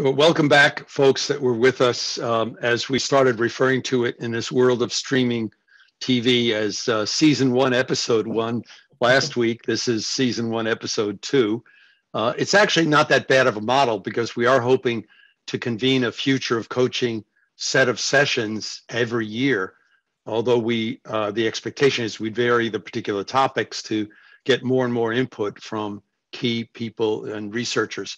Welcome back, folks that were with us um, as we started referring to it in this world of streaming TV as uh, season one, episode one last week. This is season one, episode two. Uh, it's actually not that bad of a model because we are hoping to convene a future of coaching set of sessions every year. Although we, uh, the expectation is we'd vary the particular topics to get more and more input from key people and researchers.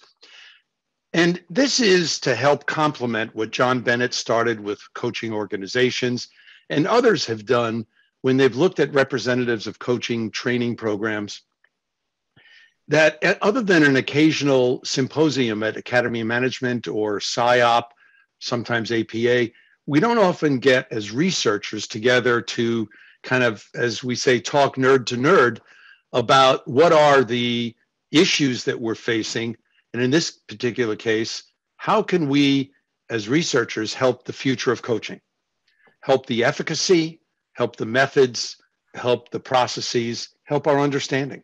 And this is to help complement what John Bennett started with coaching organizations and others have done when they've looked at representatives of coaching training programs. That eh, other than an occasional symposium at Academy of Management or SIOP, sometimes APA, we don't often get as researchers together to kind of, as we say, talk nerd to nerd about what are the issues that we're facing and in this particular case, how can we as researchers help the future of coaching? Help the efficacy, help the methods, help the processes, help our understanding.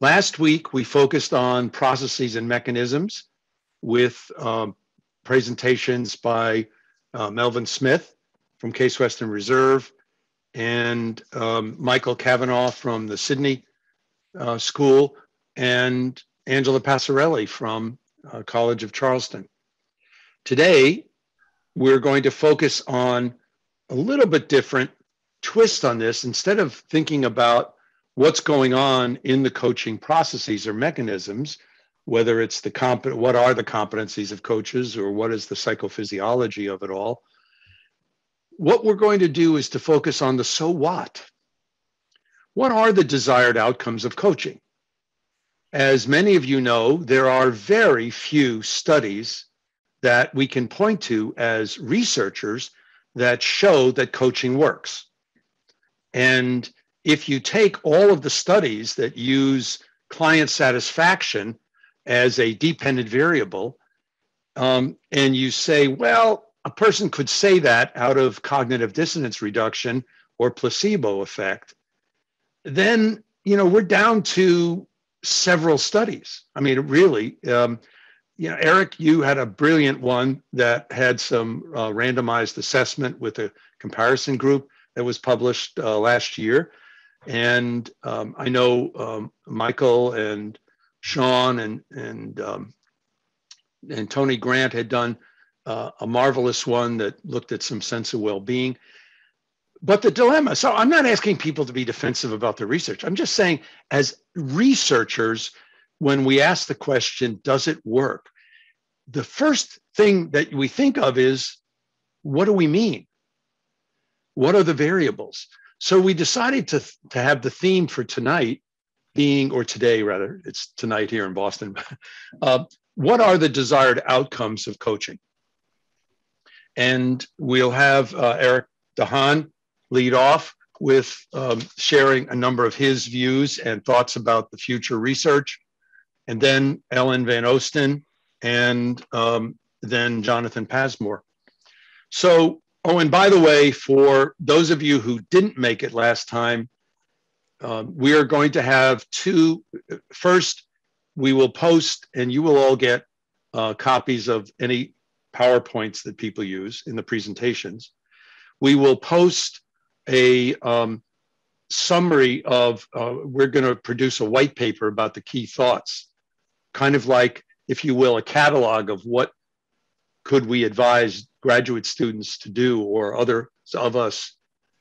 Last week, we focused on processes and mechanisms with um, presentations by uh, Melvin Smith from Case Western Reserve and um, Michael Cavanagh from the Sydney uh, School and Angela Passarelli from uh, College of Charleston. Today, we're going to focus on a little bit different twist on this. Instead of thinking about what's going on in the coaching processes or mechanisms, whether it's the comp- what are the competencies of coaches or what is the psychophysiology of it all, what we're going to do is to focus on the so what. What are the desired outcomes of coaching? As many of you know, there are very few studies that we can point to as researchers that show that coaching works. And if you take all of the studies that use client satisfaction as a dependent variable, um, and you say, well, a person could say that out of cognitive dissonance reduction or placebo effect, then you know we're down to several studies. I mean, really, um, you know, Erik, you had a brilliant one that had some uh, randomized assessment with a comparison group that was published uh, last year. And um, I know um, Michael and Sean and and um, and Tony Grant had done uh, a marvelous one that looked at some sense of well-being but the dilemma so i'm not asking people to be defensive about the research. I'm just saying as researchers when we ask the question does it work? The first thing that we think of is what do we mean? What are the variables? So we decided to, to have the theme for tonight being or today rather it's tonight here in boston uh, what are the desired outcomes of coaching? And we'll have uh, eric dehaan lead off with um, sharing a number of his views and thoughts about the future research. And then Ellen van Oosten and um, then Jonathan Passmore. So, oh, and by the way, for those of you who didn't make it last time, um, we are going to have two. First, we will post, and you will all get uh, copies of any PowerPoints that people use in the presentations. We will post a um, summary of, uh, we're going to produce a white paper about the key thoughts, kind of like, if you will, a catalog of what could we advise graduate students to do or other of us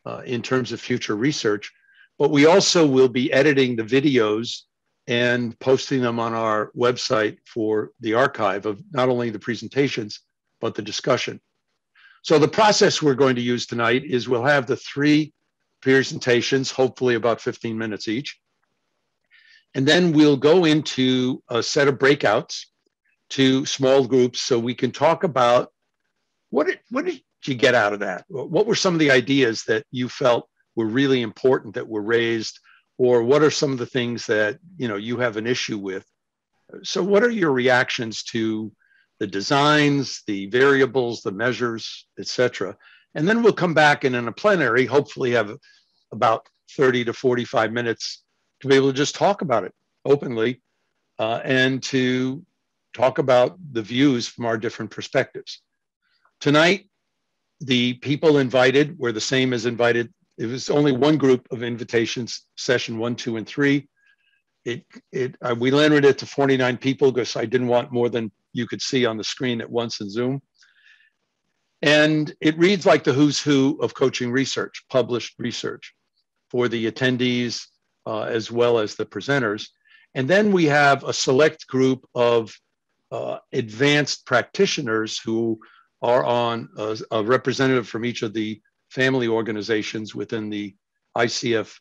uh, in terms of future research. But we also will be editing the videos and posting them on our website for the archive of not only the presentations, but the discussion. So the process we're going to use tonight is we'll have the three presentations, hopefully about 15 minutes each. And then we'll go into a set of breakouts to small groups so we can talk about what did, what did you get out of that? What were some of the ideas that you felt were really important that were raised? Or what are some of the things that you know you have an issue with? So what are your reactions to the designs, the variables, the measures, etc. And then we'll come back and in a plenary, hopefully have about 30 to 45 minutes to be able to just talk about it openly uh, and to talk about the views from our different perspectives. Tonight, the people invited were the same as invited. It was only one group of invitations, session one, two, and three. It, it, uh, we limited it to 49 people because I didn't want more than you could see on the screen at once in Zoom. And it reads like the who's who of coaching research, published research for the attendees uh, as well as the presenters. And then we have a select group of uh, advanced practitioners who are on a, a, representative from each of the family organizations within the ICF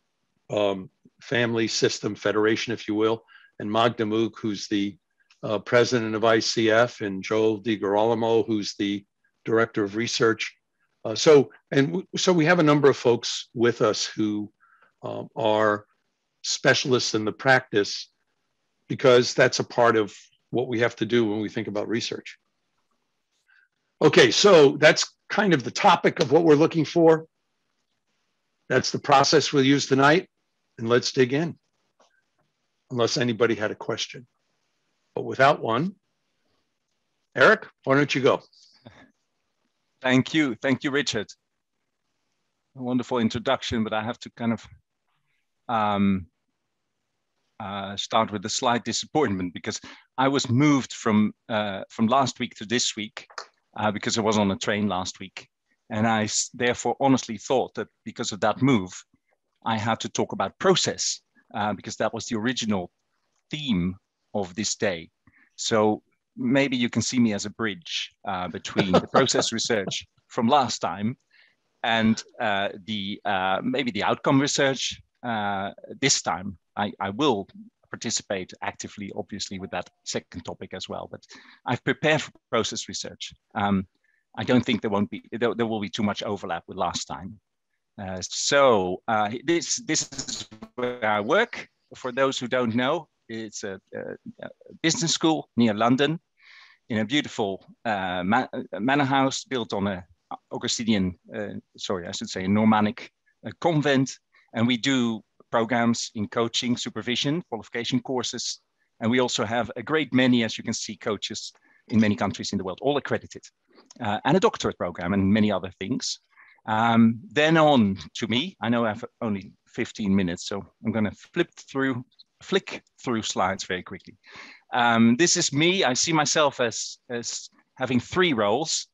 um, family system federation, if you will, and Magda Mook, who's the uh, president of ICF, and Joel DiGirolamo, who's the director of research. Uh, so, and so we have a number of folks with us who um, are specialists in the practice because that's a part of what we have to do when we think about research. Okay, so that's kind of the topic of what we're looking for. That's the process we'll use tonight. And let's dig in, unless anybody had a question. But without one, Erik, why don't you go? Thank you. Thank you, Richard. A wonderful introduction, but I have to kind of um, uh, start with a slight disappointment because I was moved from uh, from last week to this week uh, because I was on a train last week, and I therefore honestly thought that because of that move, I had to talk about process uh, because that was the original theme of this day. So maybe you can see me as a bridge uh, between the process research from last time and uh, the maybe the outcome research this time I, I will participate actively, obviously, with that second topic as well. But I've prepared for process research. Um, I don't think there won't be there, there, will be too much overlap with last time. Uh, so uh, this this is where I work. For those who don't know, it's a, a business school near London, in a beautiful uh, man, manor house built on a Augustinian, uh, sorry, I should say, a Normannic uh, convent, and we do programs in coaching, supervision, qualification courses. And we also have a great many, as you can see, coaches in many countries in the world, all accredited, uh, and a doctorate program and many other things. Um, then on to me. I know I have only 15 minutes, so I'm going to flip through, flick through slides very quickly. Um, this is me. I see myself as, as having three roles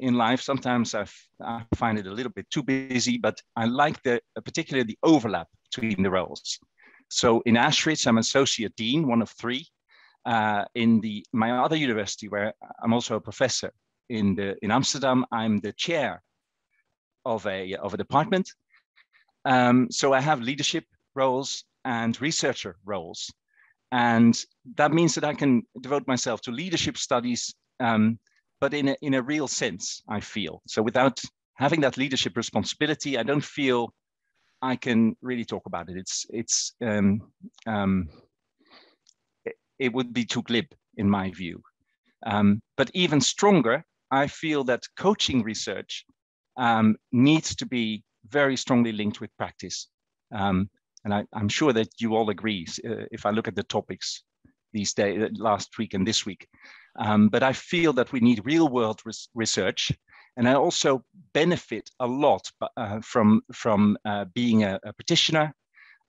in life. Sometimes I've, i find it a little bit too busy, but I like the particularly the overlap between the roles. So in Ashridge, I'm associate dean, one of three. Uh, in the my other university, where I'm also a professor in the in Amsterdam, I'm the chair of a of a department. Um, so I have leadership roles and researcher roles, and that means that I can devote myself to leadership studies, um, but in a in a real sense, I feel so without having that leadership responsibility, I don't feel I can really talk about it. It's it's um, um, it, it, would be too glib in my view. Um, but even stronger, I feel that coaching research um, needs to be very strongly linked with practice. Um, and I, am sure that you all agree. Uh, if I look at the topics these days, last week and this week, um, but I feel that we need real world res research and I also benefit a lot uh, from, from uh, being a, a practitioner,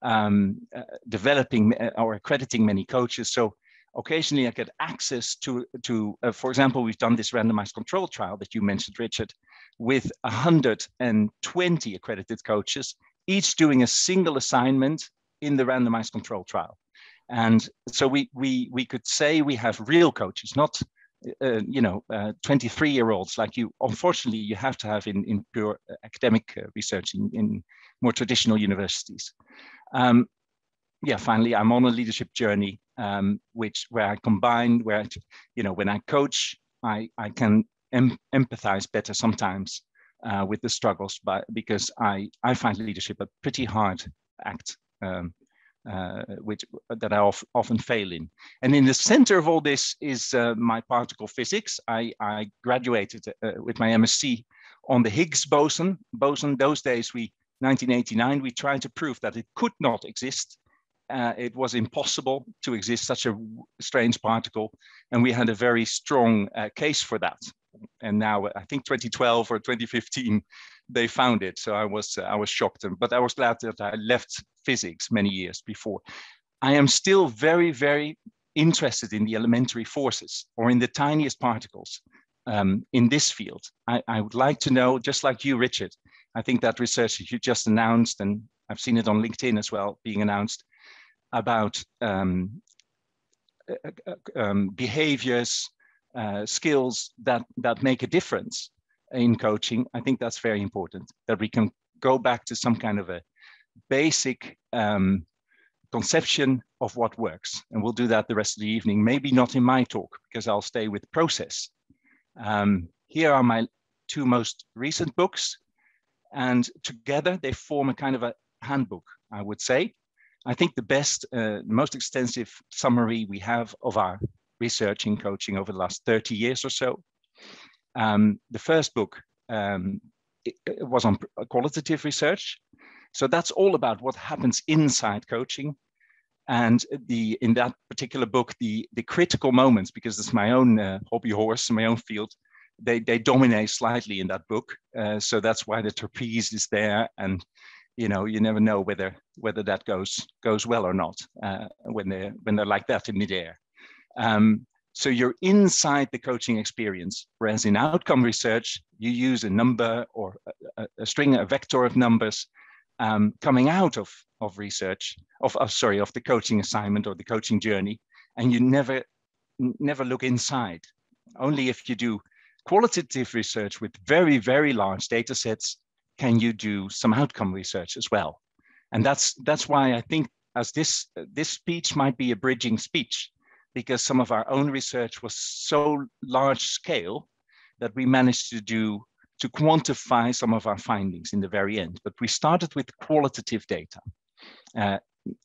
um, uh, developing uh, or accrediting many coaches. So occasionally I get access to, to uh, for example, we've done this randomized control trial that you mentioned, Richard, with 120 accredited coaches, each doing a single assignment in the randomized control trial. And so we, we, we could say we have real coaches, not uh, you know, 23 uh, year olds like you, unfortunately, you have to have in, in pure academic uh, research in, in more traditional universities. Um, yeah, finally, I'm on a leadership journey, um, which where I combine, where, I, you know, when I coach, I, I can em empathize better sometimes uh, with the struggles, but because I, I find leadership a pretty hard act. Um, uh, which that I of, often fail in. And in the center of all this is uh, my particle physics. I, I graduated uh, with my MSc on the Higgs boson. Boson. Those days, we 1989, we tried to prove that it could not exist uh, it was impossible to exist such a strange particle. And we had a very strong uh, case for that. And now I think 2012 or 2015, they found it. So I was, uh, I was shocked, but I was glad that I left physics many years before. I am still very, very interested in the elementary forces or in the tiniest particles um, in this field. I, I would like to know, just like you, Richard, I think that research that you just announced, and I've seen it on LinkedIn as well, being announced, about um, uh, uh, um, behaviors, uh, skills that, that make a difference in coaching, I think that's very important, that we can go back to some kind of a basic um, conception of what works. And we'll do that the rest of the evening, maybe not in my talk, because I'll stay with process. Um, here are my two most recent books, and together they form a kind of a handbook, I would say. I think the best, uh, most extensive summary we have of our research in coaching over the last 30 years or so. Um, the first book um, it, it was on qualitative research. So that's all about what happens inside coaching. And the in that particular book, the, the critical moments, because it's my own uh, hobby horse, my own field, they, they dominate slightly in that book. Uh, so that's why the trapeze is there and you know you never know whether whether that goes goes well or not uh, when they're when they're like that in midair. Um, so you're inside the coaching experience, whereas in outcome research you use a number or a, a string, a vector of numbers um, coming out of of research of, of sorry of the coaching assignment or the coaching journey, and you never never look inside. Only if you do qualitative research with very very large data sets can you do some outcome research as well? And that's that's why I think as this this speech might be a bridging speech because some of our own research was so large scale that we managed to do to quantify some of our findings in the very end. But we started with qualitative data, uh,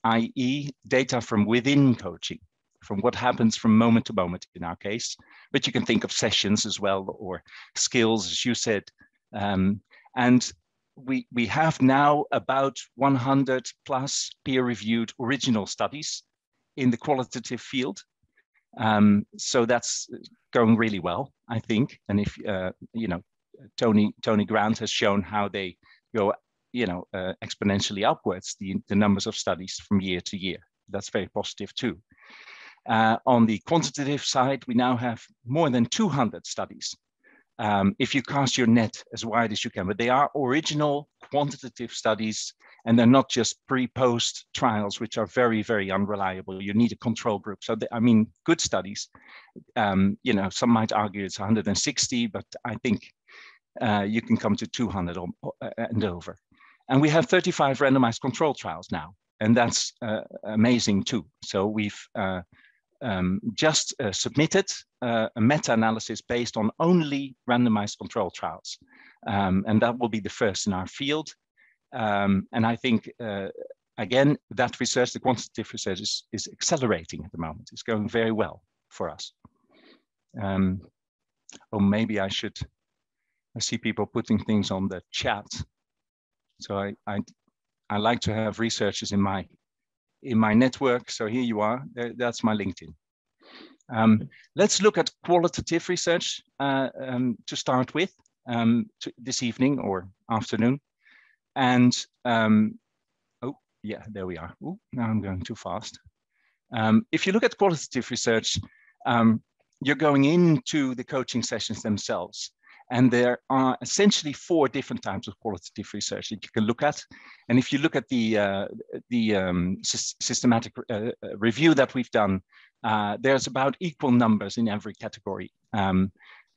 i.e. data from within coaching, from what happens from moment to moment in our case. But you can think of sessions as well, or skills, as you said, um, and we, we have now about 100 plus peer-reviewed original studies in the qualitative field. Um, so that's going really well, I think. And if, uh, you know, Tony, Tony Grant has shown how they go, you know, uh, exponentially upwards, the, the numbers of studies from year to year. That's very positive too. Uh, on the quantitative side, we now have more than 200 studies um, if you cast your net as wide as you can. But they are original quantitative studies, and they're not just pre-post trials, which are very, very unreliable. You need a control group. So, they, I mean, good studies. Um, you know, some might argue it's 160, but I think uh, you can come to 200 or, and over. And we have 35 randomized control trials now, and that's uh, amazing too. So we've uh, um, just uh, submitted uh, a meta-analysis based on only randomized control trials. Um, and that will be the first in our field. Um, and I think, uh, again, that research, the quantitative research is, is accelerating at the moment. It's going very well for us. Um, or maybe I should, I see people putting things on the chat. So I, I, I like to have researchers in my in my network. So here you are, that's my LinkedIn. Um, let's look at qualitative research uh, um, to start with um, to this evening or afternoon. And, um, oh, yeah, there we are. Ooh, now I'm going too fast. Um, if you look at qualitative research, um, you're going into the coaching sessions themselves. And there are essentially four different types of qualitative research that you can look at. And if you look at the, uh, the um, systematic uh, review that we've done, uh, there's about equal numbers in every category. Um,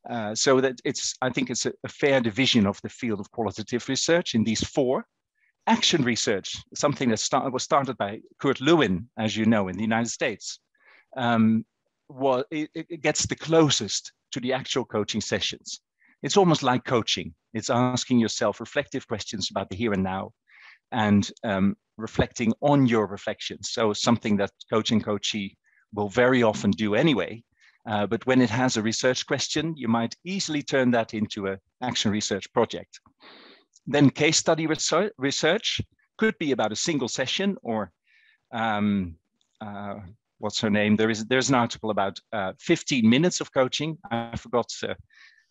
uh, so that it's, I think it's a, a, fair division of the field of qualitative research in these four. Action research, something that start, was started by Kurt Lewin, as you know, in the United States, um, well, it, it gets the closest to the actual coaching sessions it's almost like coaching. It's asking yourself reflective questions about the here and now and um, reflecting on your reflections. So something that coach and coachee will very often do anyway. Uh, but when it has a research question, you might easily turn that into an action research project. Then case study research could be about a single session or um, uh, what's her name? There is there's an article about uh, 15 minutes of coaching. I forgot uh,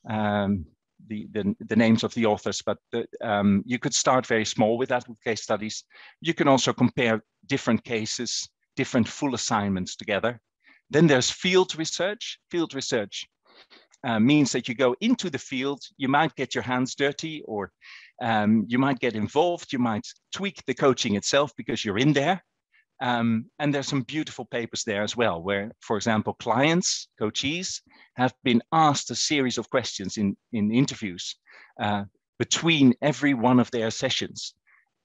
um, the, the, the names of the authors, but the, um, you could start very small with that with case studies. You can also compare different cases, different full assignments together. Then there's field research. Field research uh, means that you go into the field, you might get your hands dirty or um, you might get involved, you might tweak the coaching itself because you're in there. Um, and there's some beautiful papers there as well, where, for example, clients, coaches, have been asked a series of questions in, in interviews uh, between every one of their sessions.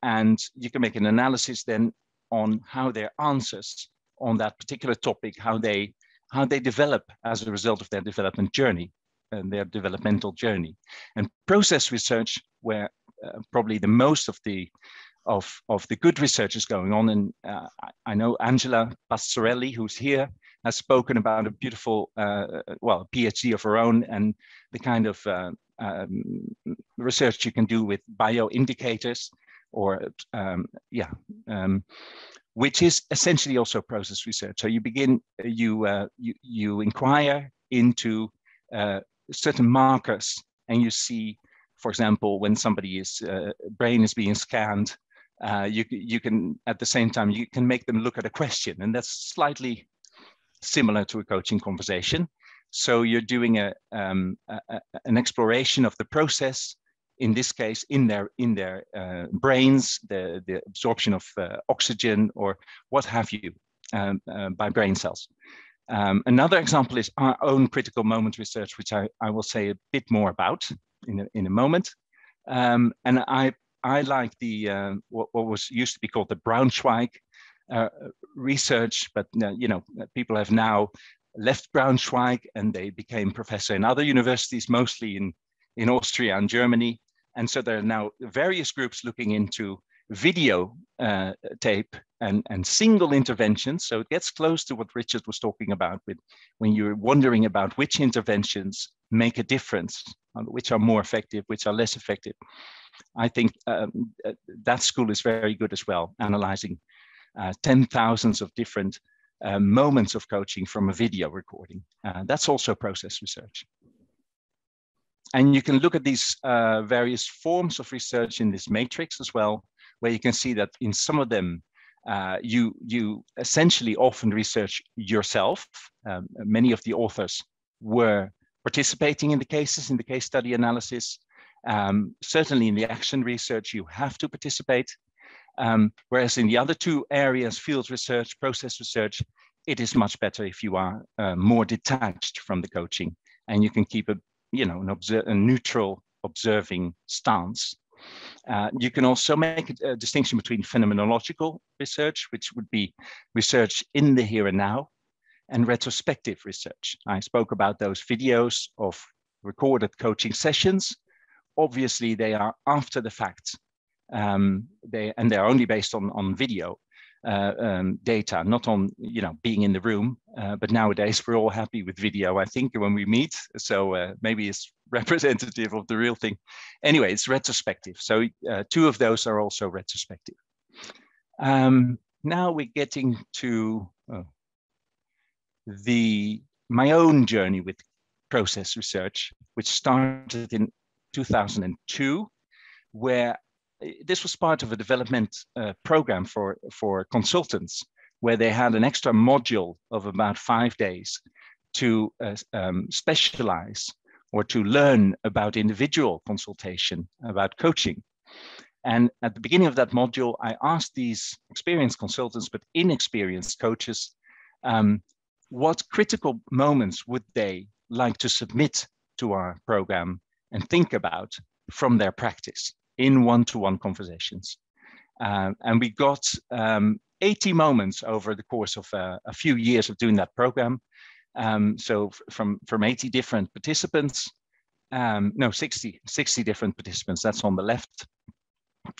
And you can make an analysis then on how their answers on that particular topic, how they how they develop as a result of their development journey and their developmental journey. And process research, where uh, probably the most of the of, of the good research is going on. And uh, I know Angela Passarelli, who's here, has spoken about a beautiful, uh, well, PhD of her own and the kind of uh, um, research you can do with bioindicators or, um, yeah, um, which is essentially also process research. So you begin, you, uh, you, you inquire into uh, certain markers and you see, for example, when somebody's uh, brain is being scanned, uh, you, you can, at the same time, you can make them look at a question and that's slightly similar to a coaching conversation. So you're doing a, um, a, an exploration of the process, in this case, in their, in their uh, brains, the, the absorption of uh, oxygen or what have you um, uh, by brain cells. Um, another example is our own critical moment research, which I, I will say a bit more about in a, in a moment. Um, and I I like the uh, what, what, was used to be called the Braunschweig uh, research, but uh, you know people have now left Braunschweig and they became professor in other universities, mostly in in Austria and Germany. And so there are now various groups looking into video uh, tape and, and single interventions. So it gets close to what Richard was talking about with when you're wondering about which interventions make a difference, uh, which are more effective, which are less effective. I think um, uh, that school is very good as well, analyzing uh, 10 thousands of different uh, moments of coaching from a video recording. Uh, that's also process research. And you can look at these uh, various forms of research in this matrix as well, where you can see that in some of them, uh, you, you essentially often research yourself. Um, many of the authors were participating in the cases, in the case study analysis. Um, certainly in the action research, you have to participate. Um, whereas in the other two areas, field research, process research, it is much better if you are uh, more detached from the coaching and you can keep a, you know, an a neutral observing stance. Uh, you can also make a, distinction between phenomenological research, which would be research in the here and now, and retrospective research. I spoke about those videos of recorded coaching sessions obviously they are after the fact. Um, they and they're only based on on video uh, um, data, not on you know being in the room. Uh, but nowadays we're all happy with video, I think, when we meet. So uh, maybe it's representative of the real thing. Anyway, it's retrospective. So uh, two of those are also retrospective. Um, now we're getting to oh, the my own journey with process research, which started in 2002, where this was part of a development uh, program for, for consultants, where they had an extra module of about five days to uh, um, specialize or to learn about individual consultation, about coaching. And at the beginning of that module, I asked these experienced consultants, but inexperienced coaches, um, what critical moments would they like to submit to our program and think about from their practice in one-to-one conversations. Uh, and we got um, 80 moments over the course of uh, a few years of doing that program. Um, so from, from 80 different participants, um, no, 60, 60 different participants, that's on the left.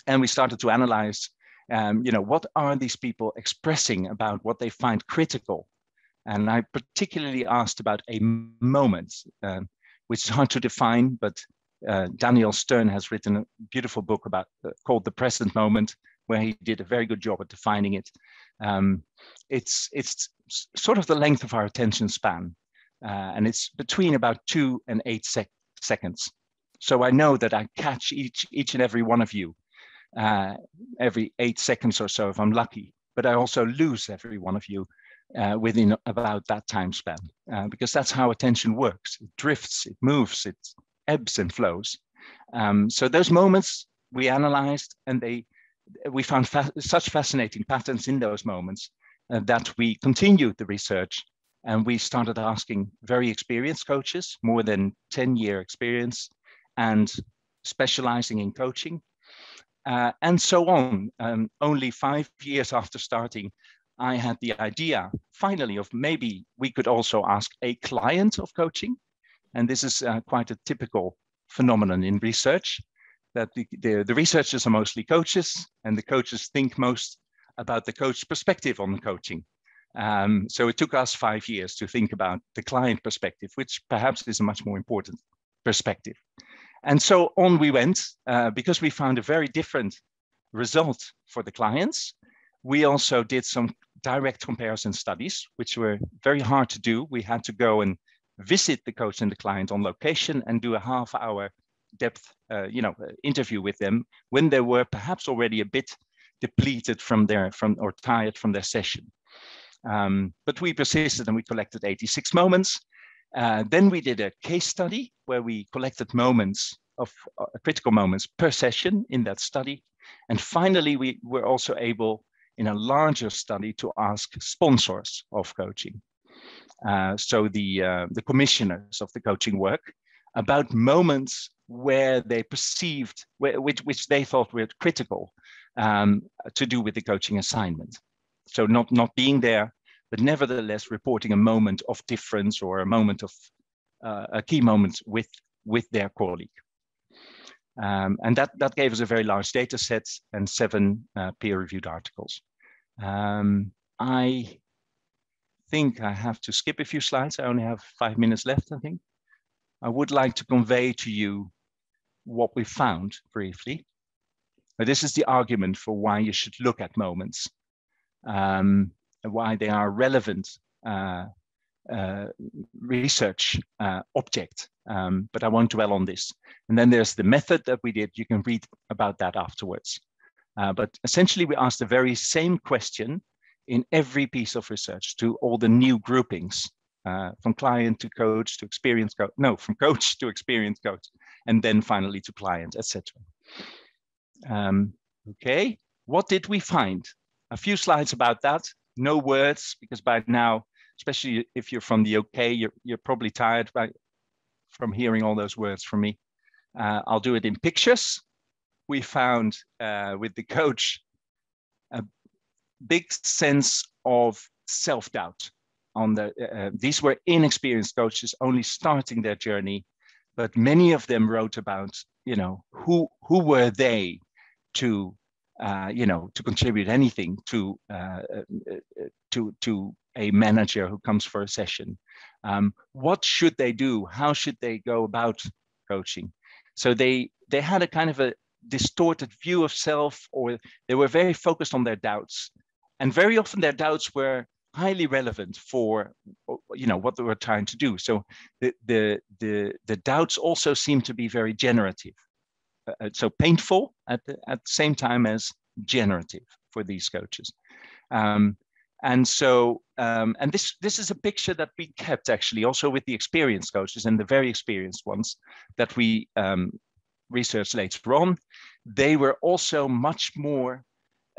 And we started to analyze, um, you know, what are these people expressing about what they find critical? And I particularly asked about a moment. Um, which is hard to define, but uh, Daniel Stern has written a beautiful book about uh, called The Present Moment, where he did a very good job at defining it. Um, it's, it's sort of the length of our attention span. Uh, and it's between about two and eight sec seconds. So I know that I catch each, each and every one of you uh, every eight seconds or so if I'm lucky, but I also lose every one of you uh, within about that time span uh, because that's how attention works. It drifts, it moves, it ebbs and flows. Um, so those moments we analyzed and they we found fa such fascinating patterns in those moments uh, that we continued the research and we started asking very experienced coaches, more than 10 year experience and specializing in coaching uh, and so on. Um, only five years after starting, I had the idea finally of maybe we could also ask a client of coaching. And this is uh, quite a typical phenomenon in research that the, the, the, researchers are mostly coaches and the coaches think most about the coach perspective on coaching. Um, so it took us five years to think about the client perspective, which perhaps is a much more important perspective. And so on we went uh, because we found a very different result for the clients. We also did some direct comparison studies, which were very hard to do. We had to go and visit the coach and the client on location and do a half hour depth uh, you know, interview with them when they were perhaps already a bit depleted from their, from, or tired from their session. Um, but we persisted and we collected 86 moments uh, then we did a case study where we collected moments of uh, critical moments per session in that study. And finally, we were also able in a larger study to ask sponsors of coaching. Uh, so the, uh, the commissioners of the coaching work about moments where they perceived, where, which, which they thought were critical um, to do with the coaching assignment. So not, not being there, but nevertheless reporting a moment of difference or a moment of uh, a key moment with, with their colleague. Um, and that, that gave us a very large data set and seven uh, peer-reviewed articles. Um, I think I have to skip a few slides. I only have five minutes left, I think. I would like to convey to you what we found briefly. But this is the argument for why you should look at moments. Um, why they are relevant uh, uh, research uh, object, um, but I won't dwell on this. And then there's the method that we did. You can read about that afterwards. Uh, but essentially, we asked the very same question in every piece of research to all the new groupings, uh, from client to coach to experienced coach, no, from coach to experienced coach, and then finally to client, etc. Um, okay, what did we find? A few slides about that no words because by now, especially if you're from the UK, you're, you're probably tired by, from hearing all those words from me. Uh, I'll do it in pictures. We found uh, with the coach big sense of self-doubt on the, uh, these were inexperienced coaches only starting their journey, but many of them wrote about, you know, who, who were they to uh, you know, to contribute anything to uh, uh, to to a manager who comes for a session. Um, what should they do? How should they go about coaching? So they they had a kind of a distorted view of self, or they were very focused on their doubts, and very often their doubts were highly relevant for you know what they were trying to do. So the the the, the doubts also seem to be very generative. Uh, uh, so painful at the, at the same time as generative for these coaches. Um, and so, um, and this this is a picture that we kept actually also with the experienced coaches and the very experienced ones that we um, researched later on. They were also much more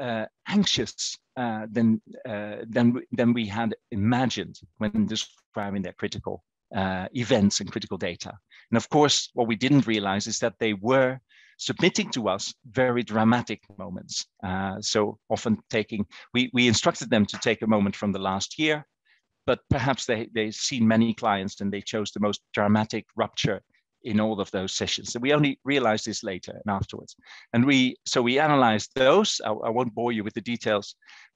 uh, anxious uh, than uh, than than we had imagined when describing their critical uh, events and critical data. And of course, what we didn't realize is that they were submitting to us very dramatic moments. Uh, so often taking, we, we instructed them to take a moment from the last year, but perhaps they, they've seen many clients and they chose the most dramatic rupture in all of those sessions. And we only realized this later and afterwards. And we, so we analyzed those. I, I won't bore you with the details.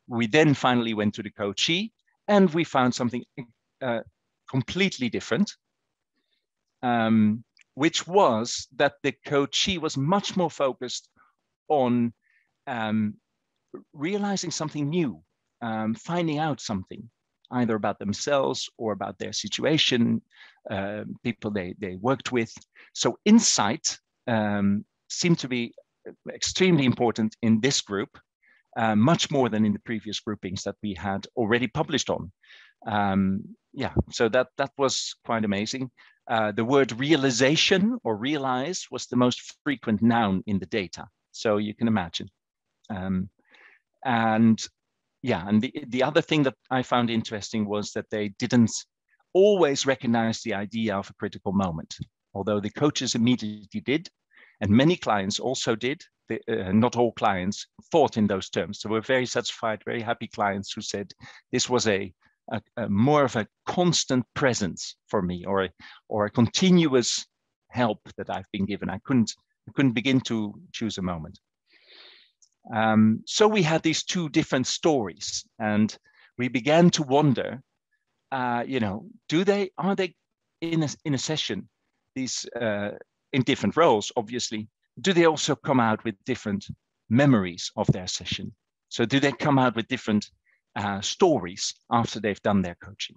We then finally went to the coachee and we found something uh, completely different. Um, which was that the coachee was much more focused on um, realizing something new, um, finding out something, either about themselves or about their situation, uh, people they, they worked with. So insight um, seemed to be extremely important in this group, uh, much more than in the previous groupings that we had already published on. Um, yeah, so that, that was quite amazing. Uh, the word realization or realize was the most frequent noun in the data. So you can imagine. Um, and yeah, and the, the other thing that I found interesting was that they didn't always recognize the idea of a critical moment, although the coaches immediately did, and many clients also did. The, uh, not all clients thought in those terms. So we're very satisfied, very happy clients who said this was a, a, a more of a constant presence for me, or a, or a continuous help that I've been given. I couldn't I couldn't begin to choose a moment. Um, so we had these two different stories, and we began to wonder, uh, you know, do they are they in a in a session these uh, in different roles, obviously, do they also come out with different memories of their session? So do they come out with different uh, stories after they've done their coaching?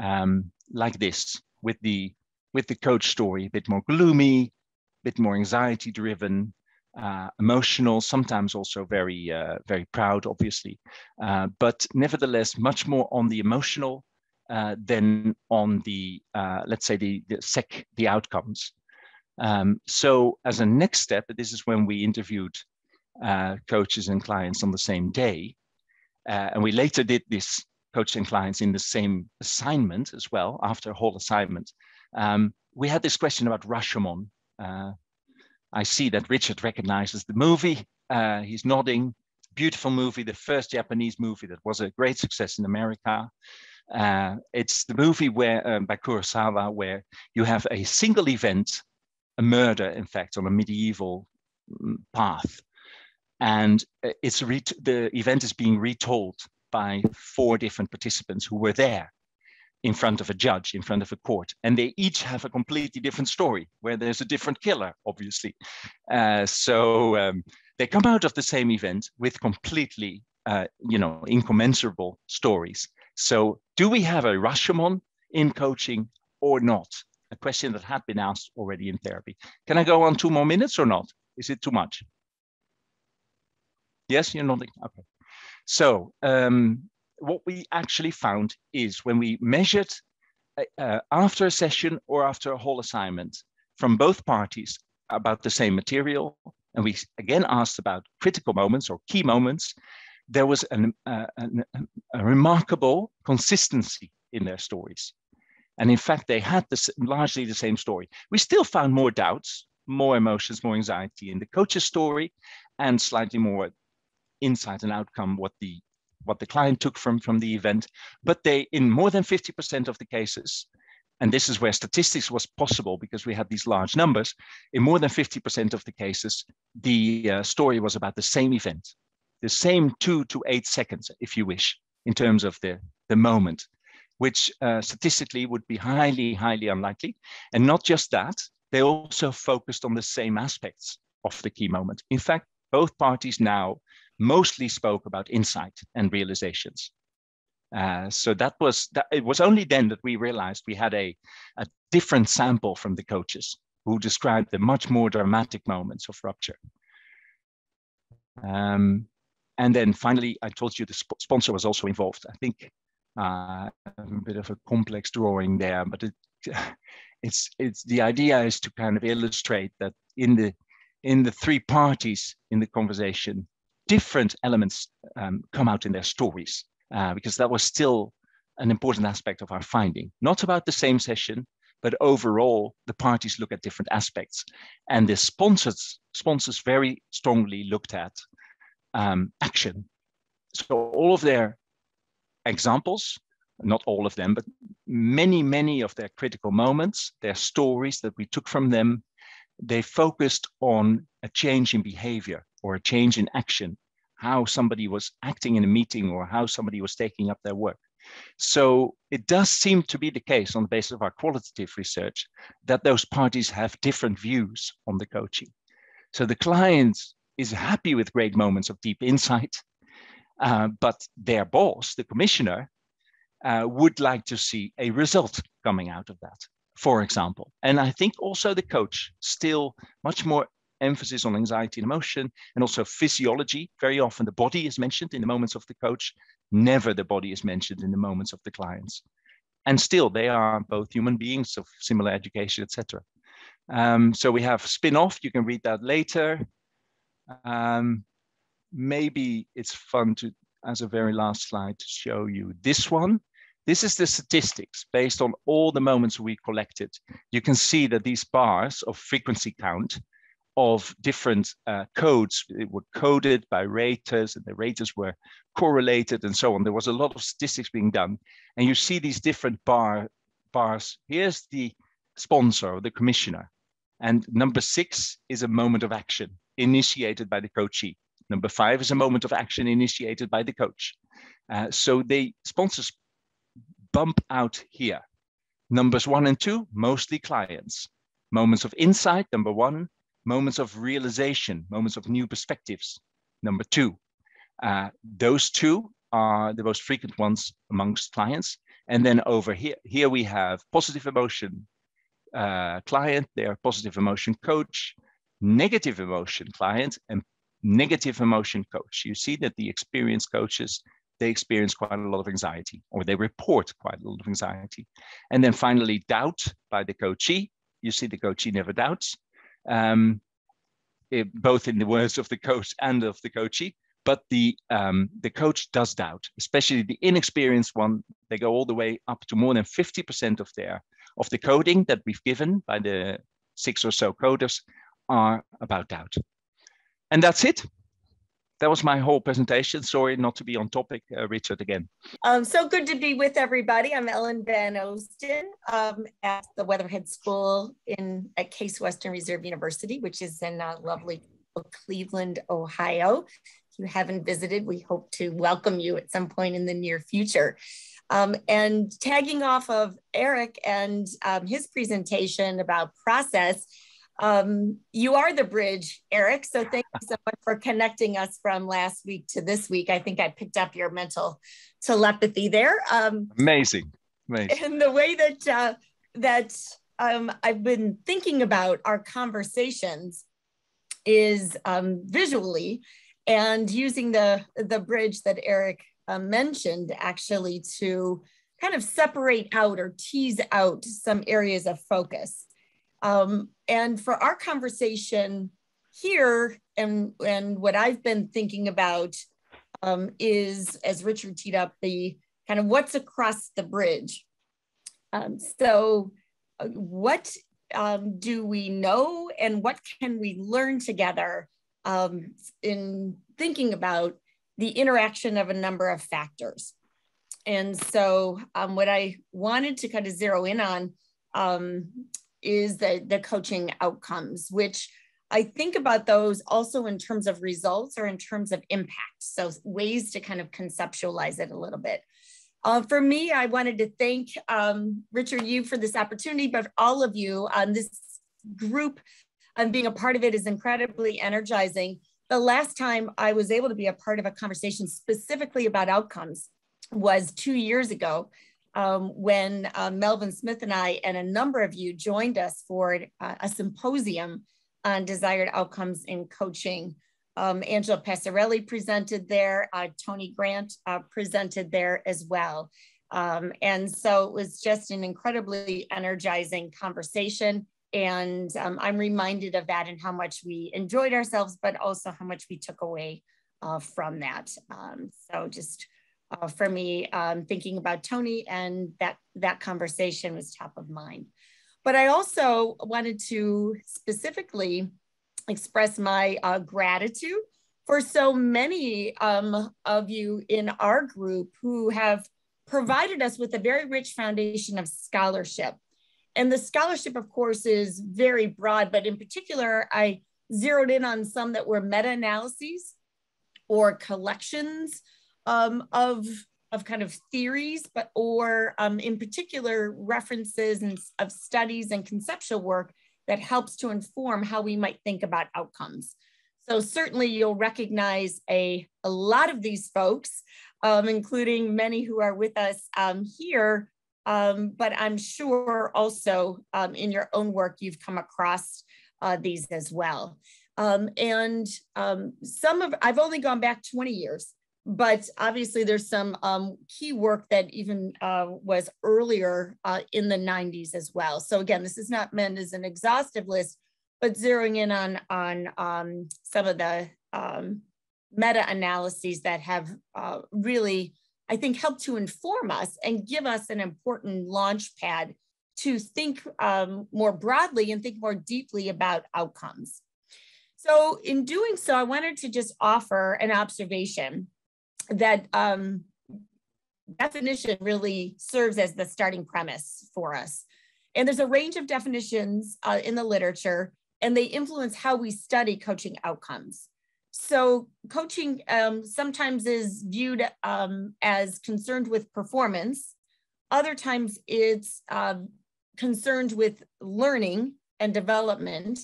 Um, like this, with the with the coach story, a bit more gloomy, a bit more anxiety driven, uh, emotional, sometimes also very, uh, very proud, obviously, uh, but nevertheless, much more on the emotional uh, than on the, uh, let's say, the, the sec, the outcomes. Um, so as a next step, this is when we interviewed uh, coaches and clients on the same day. and we later did this coaching clients in the same assignment as well, after a whole assignment. Um, we had this question about Rashomon. I see that Richard recognizes the movie. Uh, he's nodding. Beautiful movie, the first Japanese movie that was a great success in America. Uh, it's the movie where um, by Kurosawa, where you have a single event, a murder, in fact, on a medieval mm, path, and uh, it's the event is being retold by four different participants who were there in front of a judge, in front of a court, and they each have a completely different story where there's a different killer, obviously. Uh, so um, they come out of the same event with completely, uh, you know, incommensurable stories. So do we have a Rashomon in coaching or not? A question that had been asked already in therapy. Can I go on two more minutes or not? Is it too much? Yes, you're nodding. Okay. So um, what we actually found is when we measured uh, uh, after a session or after a whole assignment from both parties about the same material, and we again asked about critical moments or key moments, there was an, uh, an, a remarkable consistency in their stories. And in fact, they had this, largely the same story. We still found more doubts, more emotions, more anxiety in the coach's story, and slightly more insight and outcome what the what the client took from, from the event, but they, in more than 50% of the cases, and this is where statistics was possible because we had these large numbers, in more than 50% of the cases, the uh, story was about the same event, the same two to eight seconds, if you wish, in terms of the, the moment, which uh, statistically would be highly, highly unlikely. And not just that, they also focused on the same aspects of the key moment. In fact, both parties now mostly spoke about insight and realizations. Uh, so that was that it was only then that we realized we had a, a different sample from the coaches who described the much more dramatic moments of rupture. Um, and then finally, I told you the sp sponsor was also involved. I think uh, a bit of a complex drawing there, but it, it's it's the idea is to kind of illustrate that in the in the three parties in the conversation, different elements um, come out in their stories, uh, because that was still an important aspect of our finding. Not about the same session, but overall, the parties look at different aspects. And the sponsors, sponsors very strongly looked at um, action. So all of their examples, not all of them, but many, many of their critical moments, their stories that we took from them, they focused on a change in behavior or a change in action, how somebody was acting in a meeting or how somebody was taking up their work. So it does seem to be the case on the basis of our qualitative research that those parties have different views on the coaching. So the client is happy with great moments of deep insight. Uh, but their boss, the commissioner, uh, would like to see a result coming out of that, for example. And I think also the coach still much more emphasis on anxiety and emotion and also physiology. Very often the body is mentioned in the moments of the coach, never the body is mentioned in the moments of the clients. And still, they are both human beings of similar education, etc. Um, so we have spin-off. You can read that later. Um, maybe it's fun to, as a very last slide, to show you this one. This is the statistics based on all the moments we collected. You can see that these bars of frequency count of different uh, codes were coded by raters and the raters were correlated and so on. There was a lot of statistics being done. And you see these different bar, bars. Here's the sponsor, or the commissioner. And number six is a moment of action initiated by the coachee. Number five is a moment of action initiated by the coach. Uh, so they sponsors bump out here. Numbers one and two, mostly clients. Moments of insight, number one. Moments of realization, moments of new perspectives, number two. Uh, those two are the most frequent ones amongst clients. And then over here, here we have positive emotion uh, client, they are positive emotion coach, negative emotion client, and negative emotion coach. You see that the experienced coaches, they experience quite a lot of anxiety or they report quite a lot of anxiety. And then finally, doubt by the coachee. You see the coachee never doubts, um, it, both in the words of the coach and of the coachee. But the um, the coach does doubt, especially the inexperienced one. They go all the way up to more than 50% of their of the coding that we've given by the six or so coders are about doubt. And that's it. That was my whole presentation. Sorry not to be on topic, uh, Richard, again. Um, so good to be with everybody. I'm Ellen Van Oosten um, at the Weatherhead School in at Case Western Reserve University, which is in uh, lovely Cleveland, Ohio. If you haven't visited, we hope to welcome you at some point in the near future. Um, and tagging off of Erik and um, his presentation about process, um, you are the bridge, Erik. So thank you so much for connecting us from last week to this week. I think I picked up your mental telepathy there. Um, Amazing. Amazing. And the way that uh, that um, I've been thinking about our conversations is um, visually and using the the bridge that Erik uh, mentioned actually to kind of separate out or tease out some areas of focus. Um, and for our conversation here, and, and what I've been thinking about um, is, as Richard teed up, the kind of what's across the bridge. Um, so, uh, what um, do we know and what can we learn together um, in thinking about the interaction of a number of factors? And so, um, what I wanted to kind of zero in on um, is the, the coaching outcomes, which I think about those also in terms of results or in terms of impact. So, ways to kind of conceptualize it a little bit. Uh, for me, I wanted to thank um, Richard, you for this opportunity, but all of you on this group and being a part of it is incredibly energizing. The last time I was able to be a part of a conversation specifically about outcomes was two years ago um, when uh, Melvin Smith and I and a number of you joined us for uh, a symposium on desired outcomes in coaching. Um, Angela Passarelli presented there, uh, Tony Grant uh, presented there as well. Um, and so it was just an incredibly energizing conversation. And um, I'm reminded of that and how much we enjoyed ourselves, but also how much we took away uh, from that. Um, so just uh, for me, um, thinking about Tony and that, that conversation was top of mind. But I also wanted to specifically express my uh, gratitude for so many um, of you in our group who have provided us with a very rich foundation of scholarship. And the scholarship, of course, is very broad, but in particular, I zeroed in on some that were meta analyses or collections um, of of kind of theories, but or um, in particular references and of studies and conceptual work that helps to inform how we might think about outcomes. So certainly you'll recognize a, a lot of these folks, um, including many who are with us um, here, um, but I'm sure also um, in your own work, you've come across uh, these as well. Um, and um, some of, I've only gone back 20 years, but obviously there's some um, key work that even uh, was earlier uh, in the 90s as well. So again, this is not meant as an exhaustive list, but zeroing in on, on um, some of the um, meta-analyses that have uh, really, I think, helped to inform us and give us an important launch pad to think um, more broadly and think more deeply about outcomes. So in doing so, I wanted to just offer an observation that um, definition really serves as the starting premise for us. And there's a range of definitions uh, in the literature, and they influence how we study coaching outcomes. So coaching um, sometimes is viewed um, as concerned with performance. Other times it's um, concerned with learning and development.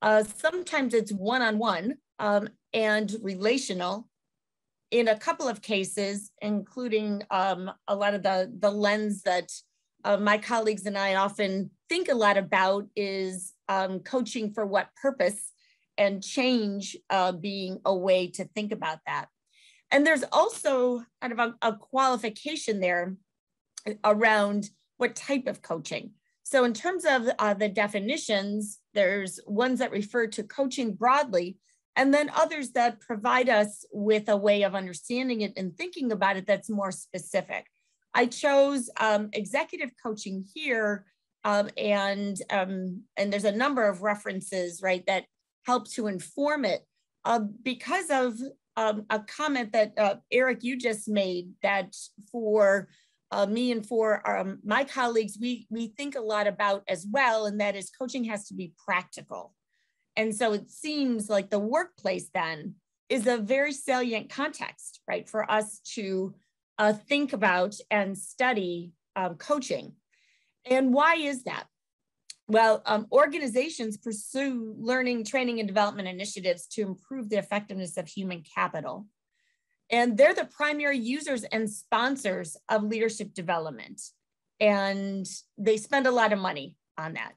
Uh, sometimes it's one-on-one um, and relational. In a couple of cases, including um, a lot of the, the lens that uh, my colleagues and I often think a lot about is um, coaching for what purpose and change uh, being a way to think about that. And there's also kind of a, a qualification there around what type of coaching. So in terms of uh, the definitions, there's ones that refer to coaching broadly, and then others that provide us with a way of understanding it and thinking about it that's more specific. I chose um, executive coaching here, um, and um, and there's a number of references right that help to inform it uh, because of um, a comment that uh, Erik you just made that for uh, me and for um, my colleagues, we, we think a lot about as well, and that is coaching has to be practical. And so it seems like the workplace then is a very salient context, right, for us to uh, think about and study um, coaching. And why is that? Well, um, organizations pursue learning, training, and development initiatives to improve the effectiveness of human capital. And they're the primary users and sponsors of leadership development. And they spend a lot of money on that.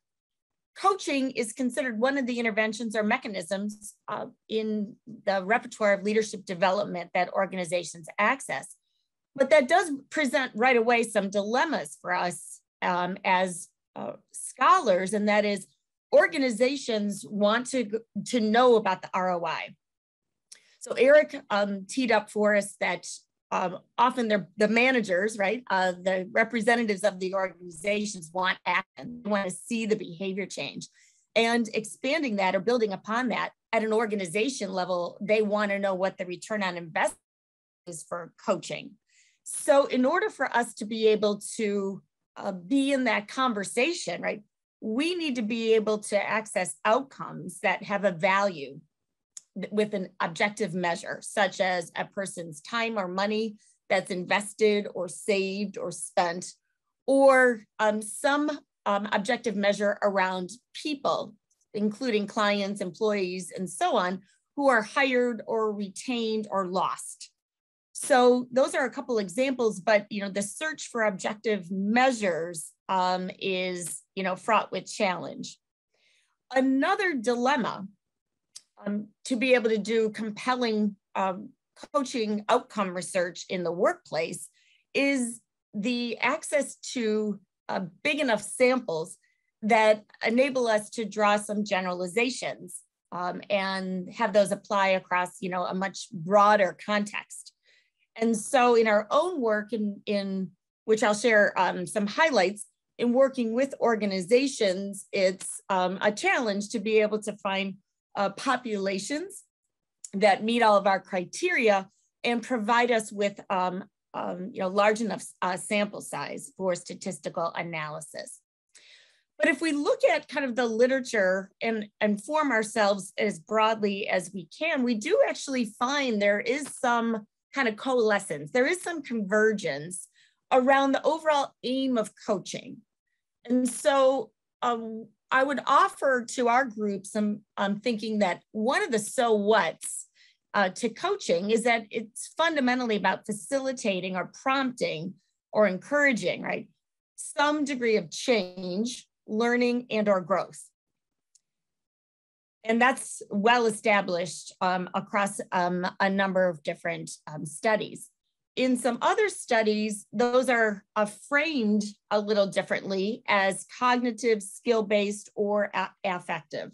Coaching is considered one of the interventions or mechanisms uh, in the repertoire of leadership development that organizations access. But that does present right away some dilemmas for us um, as uh, scholars, and that is organizations want to, to know about the ROI. So Erik um, teed up for us that um, often they're the managers, right? Uh, the representatives of the organizations want action, they want to see the behavior change. And expanding that or building upon that at an organization level, they want to know what the return on investment is for coaching. So, in order for us to be able to uh, be in that conversation, right, we need to be able to access outcomes that have a value with an objective measure, such as a person's time or money that's invested or saved or spent, or um, some um, objective measure around people, including clients, employees, and so on, who are hired or retained or lost. So those are a couple examples, but you know the search for objective measures um, is you know fraught with challenge. Another dilemma um, to be able to do compelling um, coaching outcome research in the workplace is the access to uh, big enough samples that enable us to draw some generalizations um, and have those apply across you know a much broader context. And so in our own work in, in which i'll share um, some highlights in working with organizations it's um, a challenge to be able to find uh, populations that meet all of our criteria and provide us with um, um, you know, large enough uh, sample size for statistical analysis. But if we look at kind of the literature and inform ourselves as broadly as we can, we do actually find there is some kind of coalescence, there is some convergence around the overall aim of coaching. And so um, I would offer to our group some um, thinking that one of the so what's uh, to coaching is that it's fundamentally about facilitating or prompting or encouraging, right? Some degree of change, learning, and or growth. And that's well established um, across um, a number of different um, studies. In some other studies, those are uh, framed a little differently as cognitive, skill-based, or affective.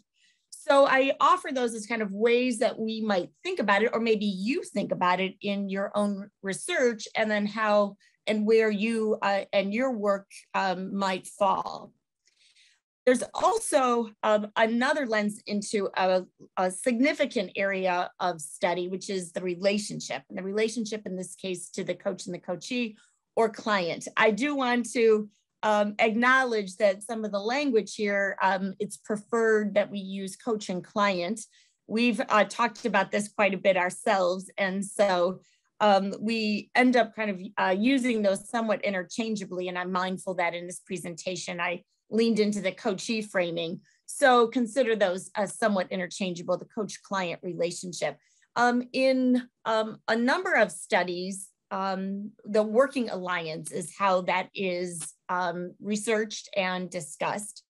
So I offer those as kind of ways that we might think about it, or maybe you think about it in your own research, and then how and where you uh, and your work um, might fall. There's also um, another lens into a, a, significant area of study, which is the relationship, and the relationship in this case to the coach and the coachee or client. I do want to um, acknowledge that some of the language here, um, it's preferred that we use coach and client. We've uh, talked about this quite a bit ourselves. And so um, we end up kind of uh, using those somewhat interchangeably. And I'm mindful that in this presentation, I leaned into the coachee framing. So consider those as somewhat interchangeable, the coach-client relationship. Um, in um, a number of studies, um, the working alliance is how that is um, researched and discussed.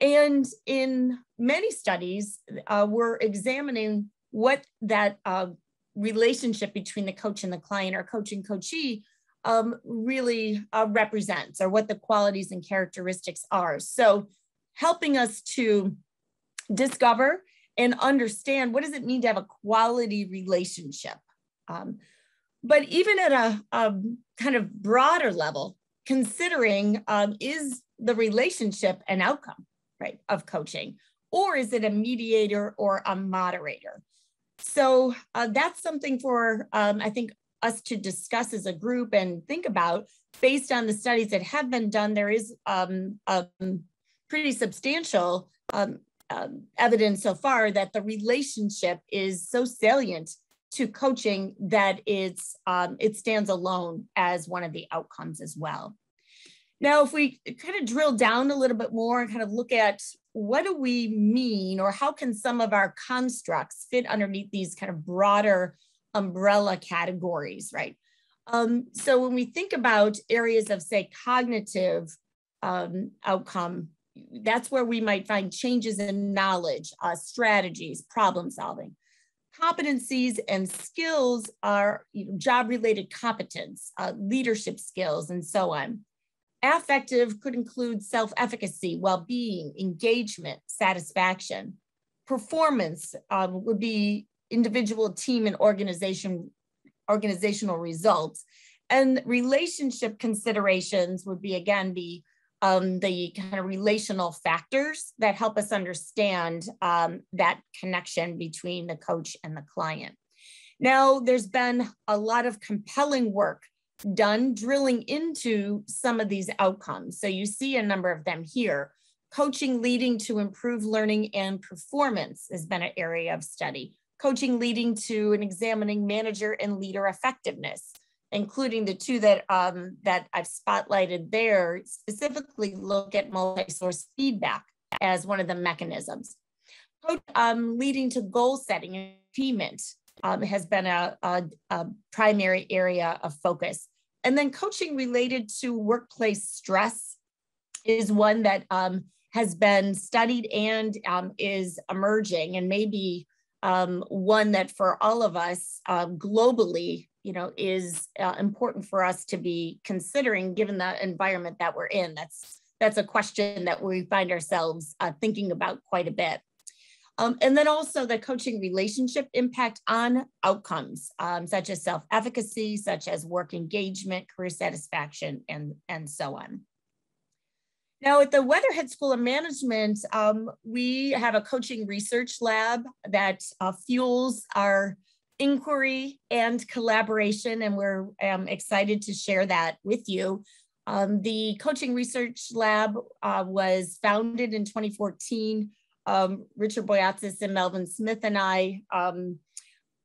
And in many studies, uh, we're examining what that uh, relationship between the coach and the client or coach and coachee um, really uh, represents or what the qualities and characteristics are. So helping us to discover and understand what does it mean to have a quality relationship. Um, but even at a, a, kind of broader level, considering um, is the relationship an outcome, right, of coaching, or is it a mediator or a moderator? So uh, that's something for, um, I think, us to discuss as a group and think about based on the studies that have been done. There is um, pretty substantial um, um, evidence so far that the relationship is so salient to coaching that it's um, it stands alone as one of the outcomes as well. Now, if we kind of drill down a little bit more and kind of look at what do we mean or how can some of our constructs fit underneath these kind of broader umbrella categories, right? Um, so when we think about areas of, say, cognitive um, outcome, that's where we might find changes in knowledge, uh, strategies, problem solving competencies and skills are you know, job related competence, uh, leadership skills, and so on. Affective could include self efficacy, well being, engagement, satisfaction. Performance um, would be individual, team, and organization, organizational results. And relationship considerations would be again be um, the kind of relational factors that help us understand um, that connection between the coach and the client. Now, there's been a lot of compelling work done drilling into some of these outcomes. So you see a number of them here. Coaching leading to improved learning and performance has been an area of study. Coaching leading to an examining manager and leader effectiveness including the two that um, that I've spotlighted there, specifically look at multi-source feedback as one of the mechanisms. Um, leading to goal setting and achievement um, has been a, a, a, primary area of focus. And then coaching related to workplace stress is one that um, has been studied and um, is emerging and maybe um, one that for all of us uh, globally you know, is uh, important for us to be considering given the environment that we're in. That's that's a question that we find ourselves uh, thinking about quite a bit. Um, and then also the coaching relationship impact on outcomes, um, such as self-efficacy, such as work engagement, career satisfaction, and, and so on. Now at the Weatherhead School of Management, um, we have a coaching research lab that uh, fuels our inquiry and collaboration, and we're um, excited to share that with you. Um, the Coaching Research Lab uh, was founded in 2014. Um, Richard Boyatzis and Melvin Smith and I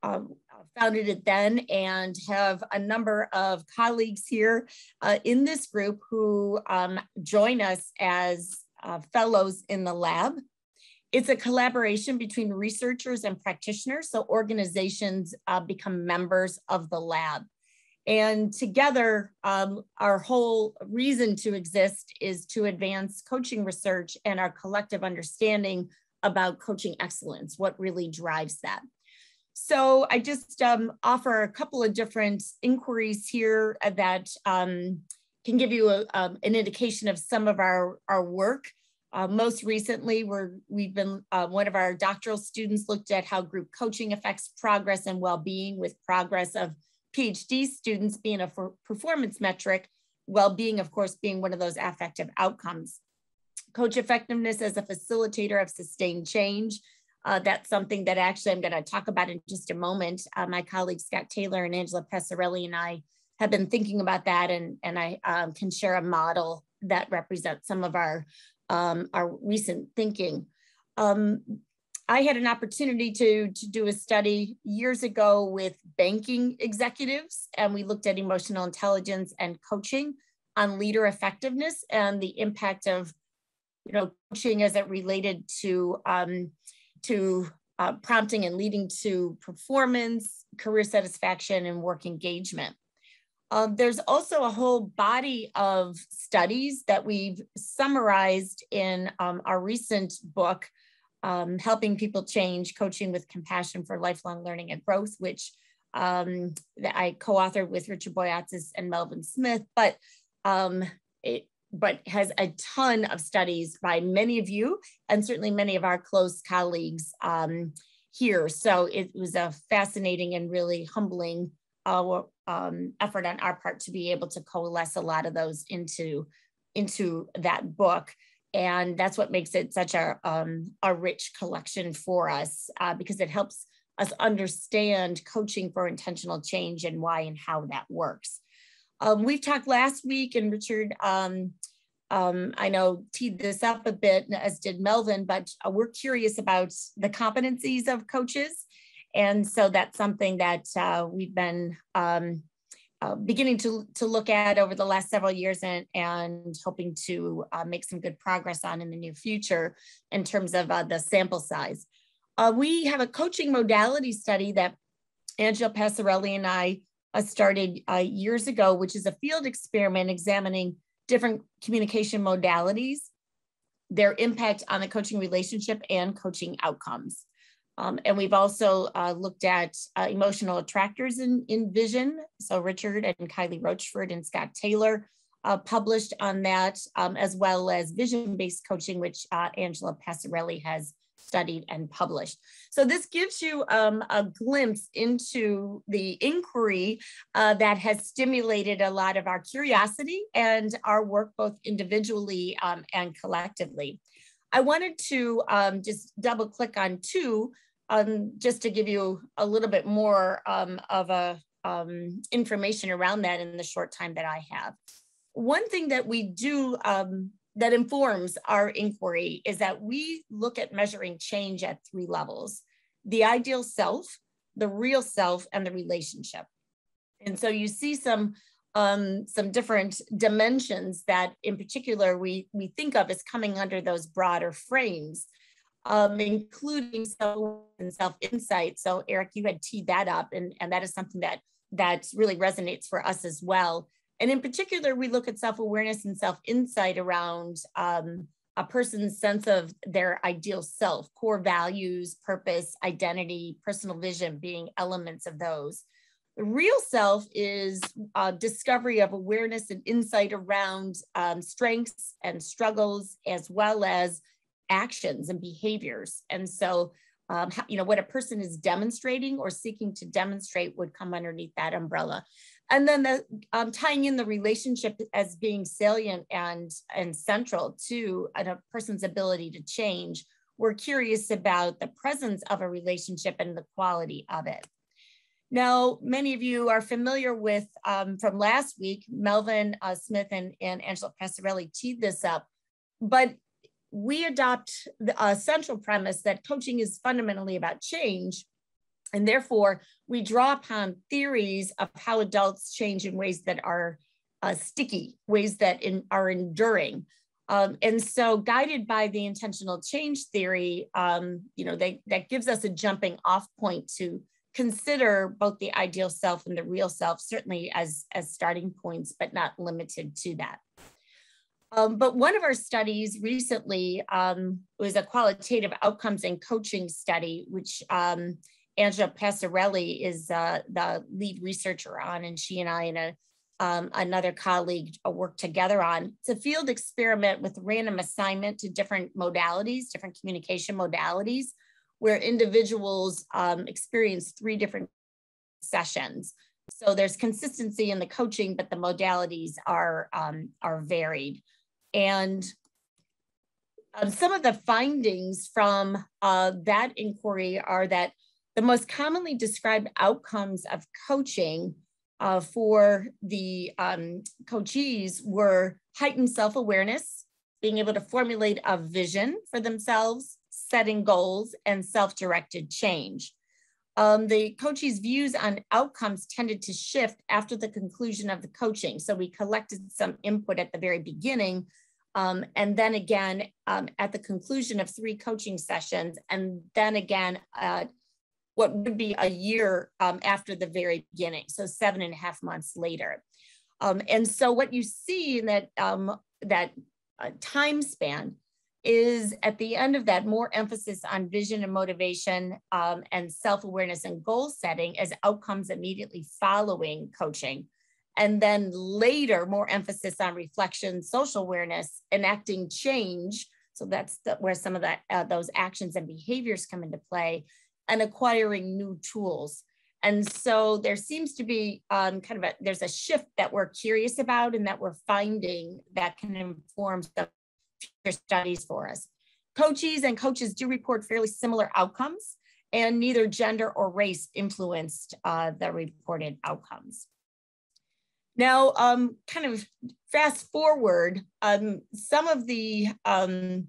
uh, founded it then and have a number of colleagues here uh, in this group who um, join us as uh, fellows in the lab. It's a collaboration between researchers and practitioners, so organizations uh, become members of the lab. And together, um, our whole reason to exist is to advance coaching research and our collective understanding about coaching excellence, what really drives that. So I just um, offer a couple of different inquiries here that um, can give you a, um, an indication of some of our, our work. Uh, most recently, we're, we've been, uh, one of our doctoral students looked at how group coaching affects progress and well-being with progress of PhD students being a performance metric, well-being, of course, being one of those affective outcomes. Coach effectiveness as a facilitator of sustained change. Uh, that's something that actually I'm going to talk about in just a moment. Uh, my colleagues Scott Taylor and Angela Passarelli and I have been thinking about that, and, and I um, can share a model that represents some of our, um, our recent thinking. Um, I had an opportunity to, to do a study years ago with banking executives, and we looked at emotional intelligence and coaching on leader effectiveness and the impact of you know coaching as it related to um, to uh, prompting and leading to performance, career satisfaction, and work engagement. Um, there's also a whole body of studies that we've summarized in um, our recent book, um, Helping People Change, Coaching with Compassion for Lifelong Learning and Growth, which um, that I co-authored with Richard Boyatzis and Melvin Smith, but um, it but has a ton of studies by many of you and certainly many of our close colleagues um, here. So it was a fascinating and really humbling uh, um, effort on our part to be able to coalesce a lot of those into, into that book. And that's what makes it such a, um, a rich collection for us uh, because it helps us understand coaching for intentional change and why and how that works. Um, we've talked last week, and Richard, um, um, I know teed this up a bit, as did Melvin, but uh, we're curious about the competencies of coaches. And so that's something that uh, we've been um, uh, beginning to, to look at over the last several years and, and hoping to uh, make some good progress on in the near future in terms of uh, the sample size. Uh, we have a coaching modality study that Angela Passarelli and I started years ago, which is a field experiment examining different communication modalities, their impact on the coaching relationship and coaching outcomes. Um, and we've also uh, looked at uh, emotional attractors in, in vision. So Richard and Kylie Rochford and Scott Taylor uh, published on that, um, as well as vision-based coaching, which uh, Angela Passarelli has studied and published. So this gives you um, a glimpse into the inquiry uh, that has stimulated a lot of our curiosity and our work both individually um, and collectively. I wanted to um, just double click on two um, just to give you a little bit more um, of a um, information around that in the short time that I have. One thing that we do that informs our inquiry is that we look at measuring change at three levels the ideal self, the real self, and the relationship. And so you see some um, some different dimensions that in particular we, we think of as coming under those broader frames, um, including self and self-insight. So Erik, you had teed that up and, and that is something that that really resonates for us as well. And in particular, we look at self-awareness and self-insight around um, a person's sense of their ideal self, core values, purpose, identity, personal vision being elements of those. The real self is a discovery of awareness and insight around um, strengths and struggles, as well as actions and behaviors. And so, um, you know, what a person is demonstrating or seeking to demonstrate would come underneath that umbrella and then the um, tying in the relationship as being salient and and central to a person's ability to change we're curious about the presence of a relationship and the quality of it. Now many of you are familiar with um, from last week melvin uh, smith and, and angela passarelli teed this up but we adopt a central premise that coaching is fundamentally about change and therefore, we draw upon theories of how adults change in ways that are uh, sticky, ways that in, are enduring. Um, and so guided by the intentional change theory, um, you know, they, that gives us a jumping off point to consider both the ideal self and the real self, certainly as, as starting points, but not limited to that. Um, but one of our studies recently um, was a qualitative outcomes and coaching study, which um, Angela Passarelli is uh, the lead researcher on, and she and I and a um, another colleague uh, worked together on. It's a field experiment with random assignment to different modalities, different communication modalities, where individuals um, experience three different sessions. So there's consistency in the coaching, but the modalities are, um, are varied. And um, some of the findings from uh, that inquiry are that the most commonly described outcomes of coaching uh, for the um, coachees were heightened self-awareness, being able to formulate a vision for themselves, setting goals, and self-directed change. Um, the coachees' views on outcomes tended to shift after the conclusion of the coaching. So we collected some input at the very beginning, um, and then again um, at the conclusion of three coaching sessions, and then again uh, what would be a year um, after the very beginning, so seven and a half months later. Um, and so what you see in that, um, that uh, time span is at the end of that more emphasis on vision and motivation um, and self-awareness and goal setting as outcomes immediately following coaching. And then later, more emphasis on reflection, social awareness, enacting change. So that's the, where some of that uh, those actions and behaviors come into play and acquiring new tools. And so there seems to be um, kind of a, there's a shift that we're curious about and that we're finding that can inform future studies for us. Coaches and coaches do report fairly similar outcomes and neither gender or race influenced uh, the reported outcomes. Now, um, kind of fast forward, um, some of the um,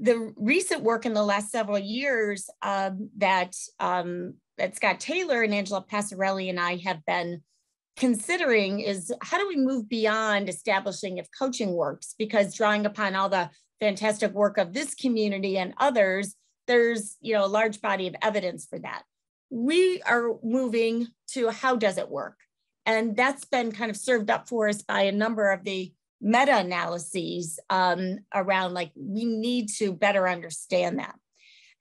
the recent work in the last several years um, that um, that Scott Taylor and Angela Passarelli and I have been considering is how do we move beyond establishing if coaching works? Because drawing upon all the fantastic work of this community and others, there's you know a large body of evidence for that. We are moving to how does it work? And that's been kind of served up for us by a number of the meta-analyses um, around like we need to better understand that.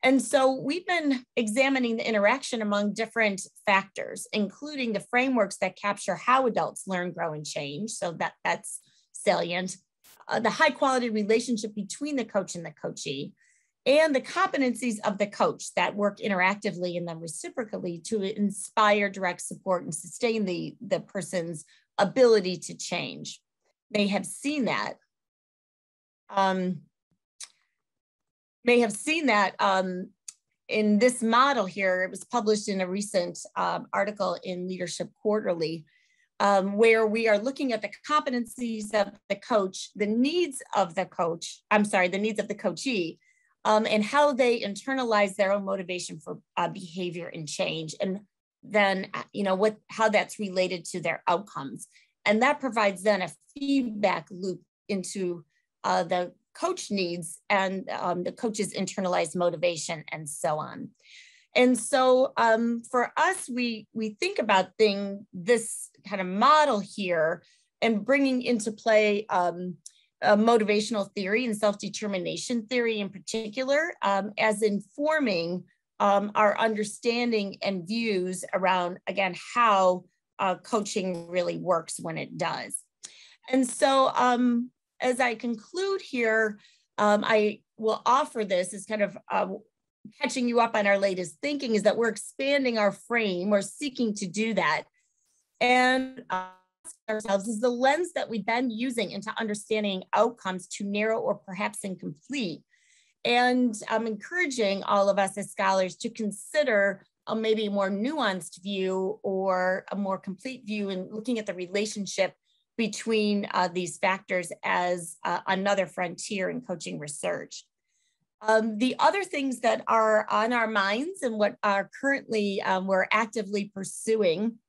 And so we've been examining the interaction among different factors, including the frameworks that capture how adults learn, grow, and change. So that, that's salient. Uh, the high quality relationship between the coach and the coachee, and the competencies of the coach that work interactively and then reciprocally to inspire direct support and sustain the, the person's ability to change may have seen that. Um, may have seen that um, in this model here. It was published in a recent um, article in Leadership Quarterly, um, where we are looking at the competencies of the coach, the needs of the coach, I'm sorry, the needs of the coachee, um, and how they internalize their own motivation for uh, behavior and change. And then, you know, what how that's related to their outcomes. And that provides then a feedback loop into uh, the coach needs and um, the coach's internalized motivation and so on. And so um, for us, we, we think about thing, this kind of model here and bringing into play um, motivational theory and self-determination theory in particular um, as informing um, our understanding and views around, again, how uh, coaching really works when it does. And so um, as I conclude here, um, I will offer this as kind of uh, catching you up on our latest thinking is that we're expanding our frame, we're seeking to do that. And uh, ourselves is the lens that we've been using into understanding outcomes too narrow or perhaps incomplete. And I'm encouraging all of us as scholars to consider a maybe more nuanced view or a more complete view in looking at the relationship between uh, these factors as uh, another frontier in coaching research. Um, the other things that are on our minds and what are currently um, we're actively pursuing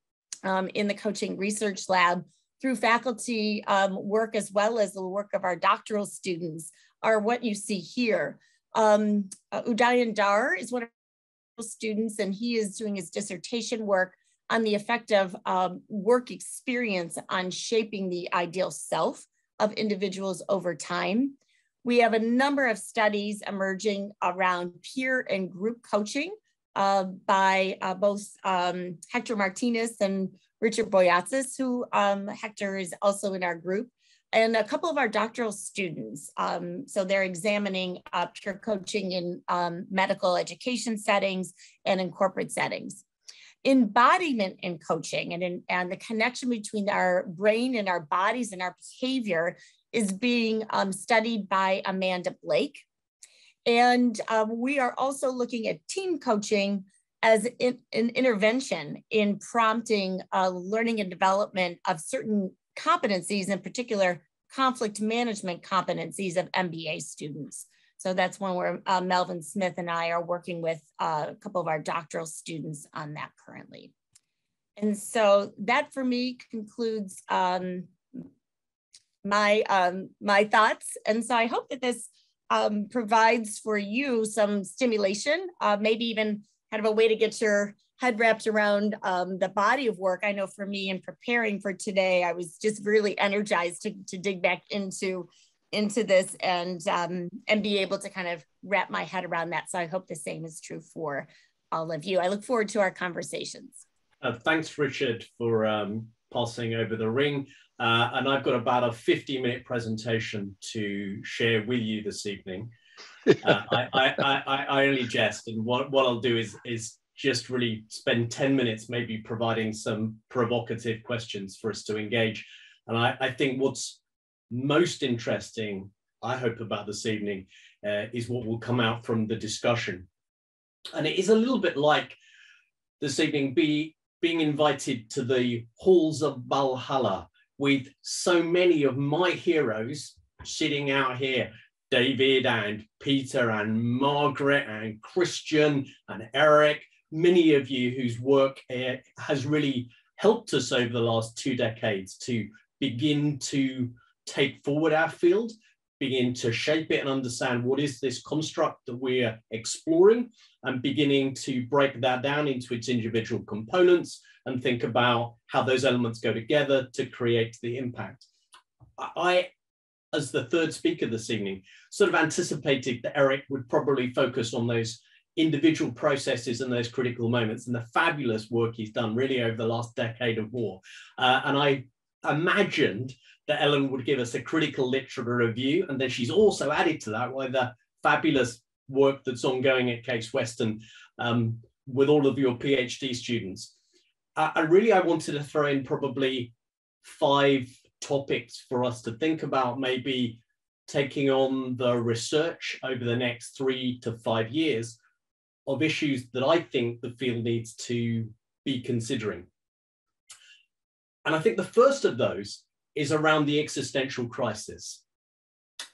um, in the coaching research lab through faculty um, work as well as the work of our doctoral students are what you see here. Um, uh, Udayan Dhar is one of our students and he is doing his dissertation work on the effect of um, work experience on shaping the ideal self of individuals over time. We have a number of studies emerging around peer and group coaching uh, by uh, both um, Hector Martinez and Richard Boyatzis, who um, Hector is also in our group, and a couple of our doctoral students. Um, so they're examining uh, peer coaching in um, medical education settings and in corporate settings embodiment in coaching and, in, and the connection between our brain and our bodies and our behavior is being um, studied by Amanda Blake. And um, we are also looking at team coaching as in, an intervention in prompting uh, learning and development of certain competencies, in particular conflict management competencies of MBA students. So that's one where uh, Melvin Smith and I are working with uh, a couple of our doctoral students on that currently. And so that for me concludes um, my, um, my thoughts. And so I hope that this um, provides for you some stimulation, uh, maybe even kind of a way to get your head wrapped around um, the body of work. I know for me in preparing for today, I was just really energized to, to dig back into into this and um, and be able to kind of wrap my head around that. So I hope the same is true for all of you. I look forward to our conversations. Uh, thanks, Richard, for um, passing over the ring. Uh, and I've got about a 50 minute presentation to share with you this evening. Uh, I, I, I, I, only jest, and what, what I'll do is, is just really spend 10 minutes maybe providing some provocative questions for us to engage. And I, I think what's most interesting, I hope, about this evening uh, is what will come out from the discussion. And it is a little bit like this evening be, being invited to the halls of Valhalla with so many of my heroes sitting out here David and Peter and Margaret and Christian and Erik, many of you whose work uh, has really helped us over the last two decades to begin to take forward our field, begin to shape it and understand what is this construct that we're exploring and beginning to break that down into its individual components and think about how those elements go together to create the impact. I, as the third speaker this evening, sort of anticipated that Erik would probably focus on those individual processes and those critical moments and the fabulous work he's done really over the last decade of war. Uh, and I imagined that Ellen would give us a critical literature review. And then she's also added to that with the fabulous work that's ongoing at Case Western um, with all of your PhD students. Uh, and really, I wanted to throw in probably five topics for us to think about, maybe taking on the research over the next three to five years of issues that I think the field needs to be considering. And I think the first of those is around the existential crisis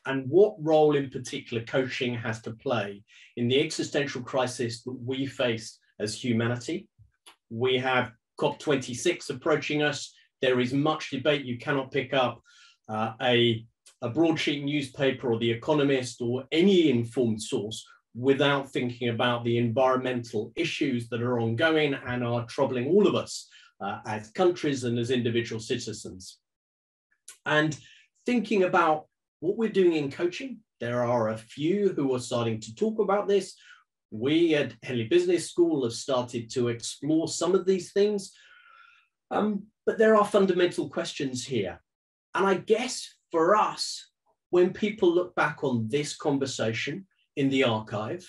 and what role in particular coaching has to play in the existential crisis that we face as humanity. We have COP26 approaching us. There is much debate. You cannot pick up uh, a, a broadsheet newspaper or The Economist or any informed source without thinking about the environmental issues that are ongoing and are troubling all of us uh, as countries and as individual citizens and thinking about what we're doing in coaching. There are a few who are starting to talk about this. We at Henley Business School have started to explore some of these things. Um, but there are fundamental questions here. And I guess for us, when people look back on this conversation in the archive,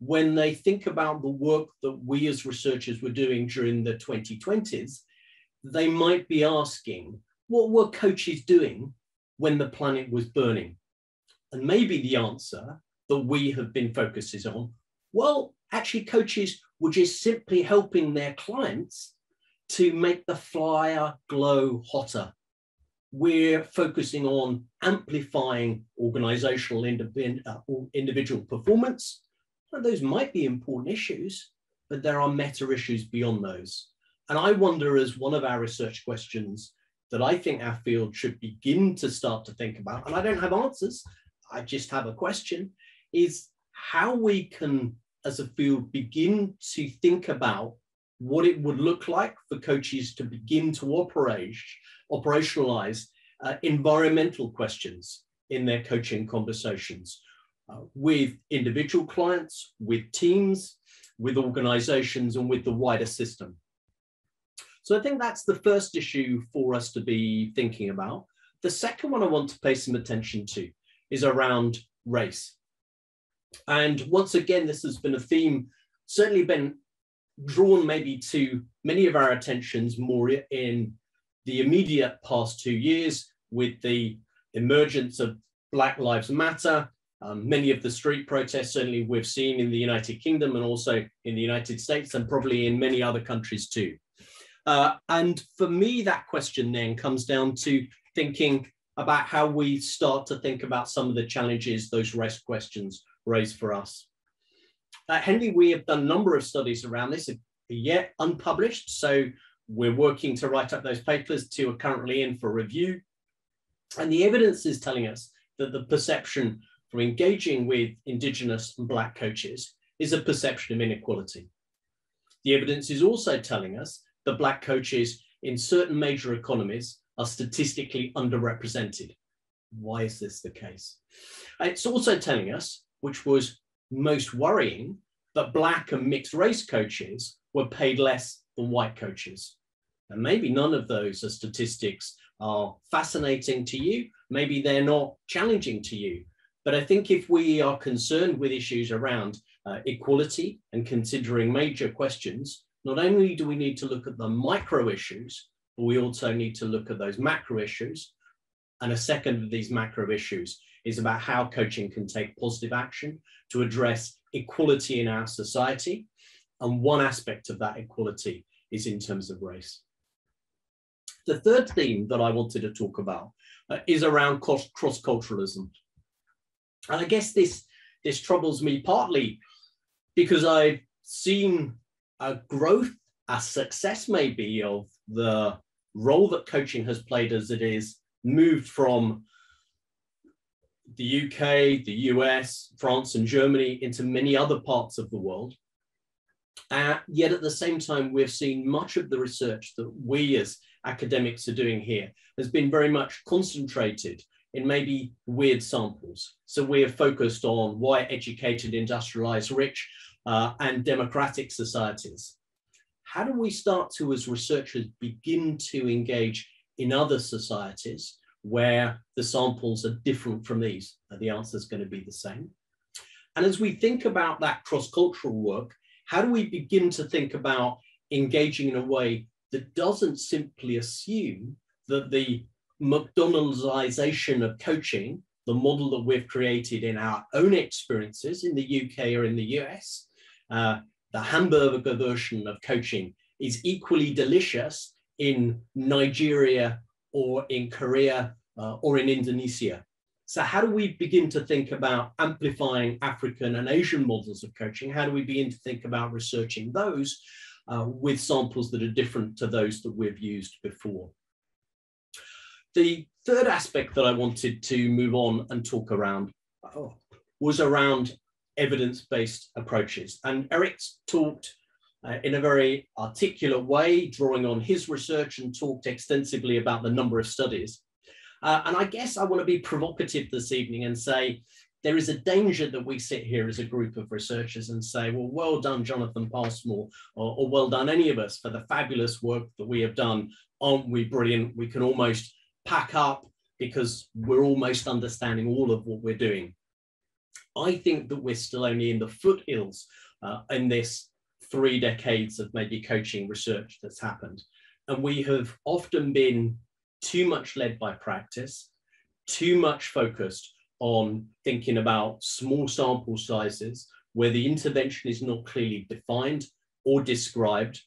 when they think about the work that we as researchers were doing during the 2020s, they might be asking, what were coaches doing when the planet was burning? And maybe the answer that we have been focusing on, well, actually, coaches were just simply helping their clients to make the flyer glow hotter. We're focusing on amplifying organizational uh, individual performance. Those might be important issues, but there are meta issues beyond those. And I wonder, as one of our research questions, that I think our field should begin to start to think about, and I don't have answers, I just have a question, is how we can, as a field, begin to think about what it would look like for coaches to begin to operate, operationalize uh, environmental questions in their coaching conversations uh, with individual clients, with teams, with organizations, and with the wider system. So I think that's the first issue for us to be thinking about. The second one I want to pay some attention to is around race. And once again, this has been a theme, certainly been drawn maybe to many of our attentions more in the immediate past two years with the emergence of Black Lives Matter, um, many of the street protests, certainly we've seen in the United Kingdom and also in the United States and probably in many other countries too. Uh, and for me, that question then comes down to thinking about how we start to think about some of the challenges those race questions raise for us. At Henley, we have done a number of studies around this, yet unpublished. So we're working to write up those papers, two are currently in for review. And the evidence is telling us that the perception for engaging with Indigenous and Black coaches is a perception of inequality. The evidence is also telling us that Black coaches in certain major economies are statistically underrepresented. Why is this the case? It's also telling us, which was most worrying, that Black and mixed race coaches were paid less than white coaches. And maybe none of those statistics are fascinating to you. Maybe they're not challenging to you. But I think if we are concerned with issues around uh, equality and considering major questions, not only do we need to look at the micro issues, but we also need to look at those macro issues. And a second of these macro issues is about how coaching can take positive action to address equality in our society. And one aspect of that equality is in terms of race. The third theme that I wanted to talk about uh, is around cross-culturalism. And I guess this, this troubles me partly because I've seen a growth, a success maybe of the role that coaching has played as it is moved from the UK, the US, France, and Germany into many other parts of the world. Uh, yet at the same time, we've seen much of the research that we as academics are doing here has been very much concentrated in maybe weird samples. So we are focused on white, educated, industrialized, rich, uh, and democratic societies. How do we start to, as researchers, begin to engage in other societies where the samples are different from these? The answer is going to be the same. And as we think about that cross-cultural work, how do we begin to think about engaging in a way that doesn't simply assume that the McDonald'sization of coaching, the model that we've created in our own experiences in the UK or in the US, uh, the hamburger version of coaching is equally delicious in Nigeria or in Korea uh, or in Indonesia. So how do we begin to think about amplifying African and Asian models of coaching? How do we begin to think about researching those uh, with samples that are different to those that we've used before? The third aspect that I wanted to move on and talk around oh, was around evidence-based approaches. And Erik's talked uh, in a very articulate way, drawing on his research and talked extensively about the number of studies. Uh, and I guess I want to be provocative this evening and say there is a danger that we sit here as a group of researchers and say, well, well done, Jonathan Passmore, or, or well done, any of us, for the fabulous work that we have done. Aren't we brilliant? We can almost pack up because we're almost understanding all of what we're doing. I think that we're still only in the foothills uh, in this three decades of maybe coaching research that's happened. And we have often been too much led by practice, too much focused on thinking about small sample sizes where the intervention is not clearly defined or described.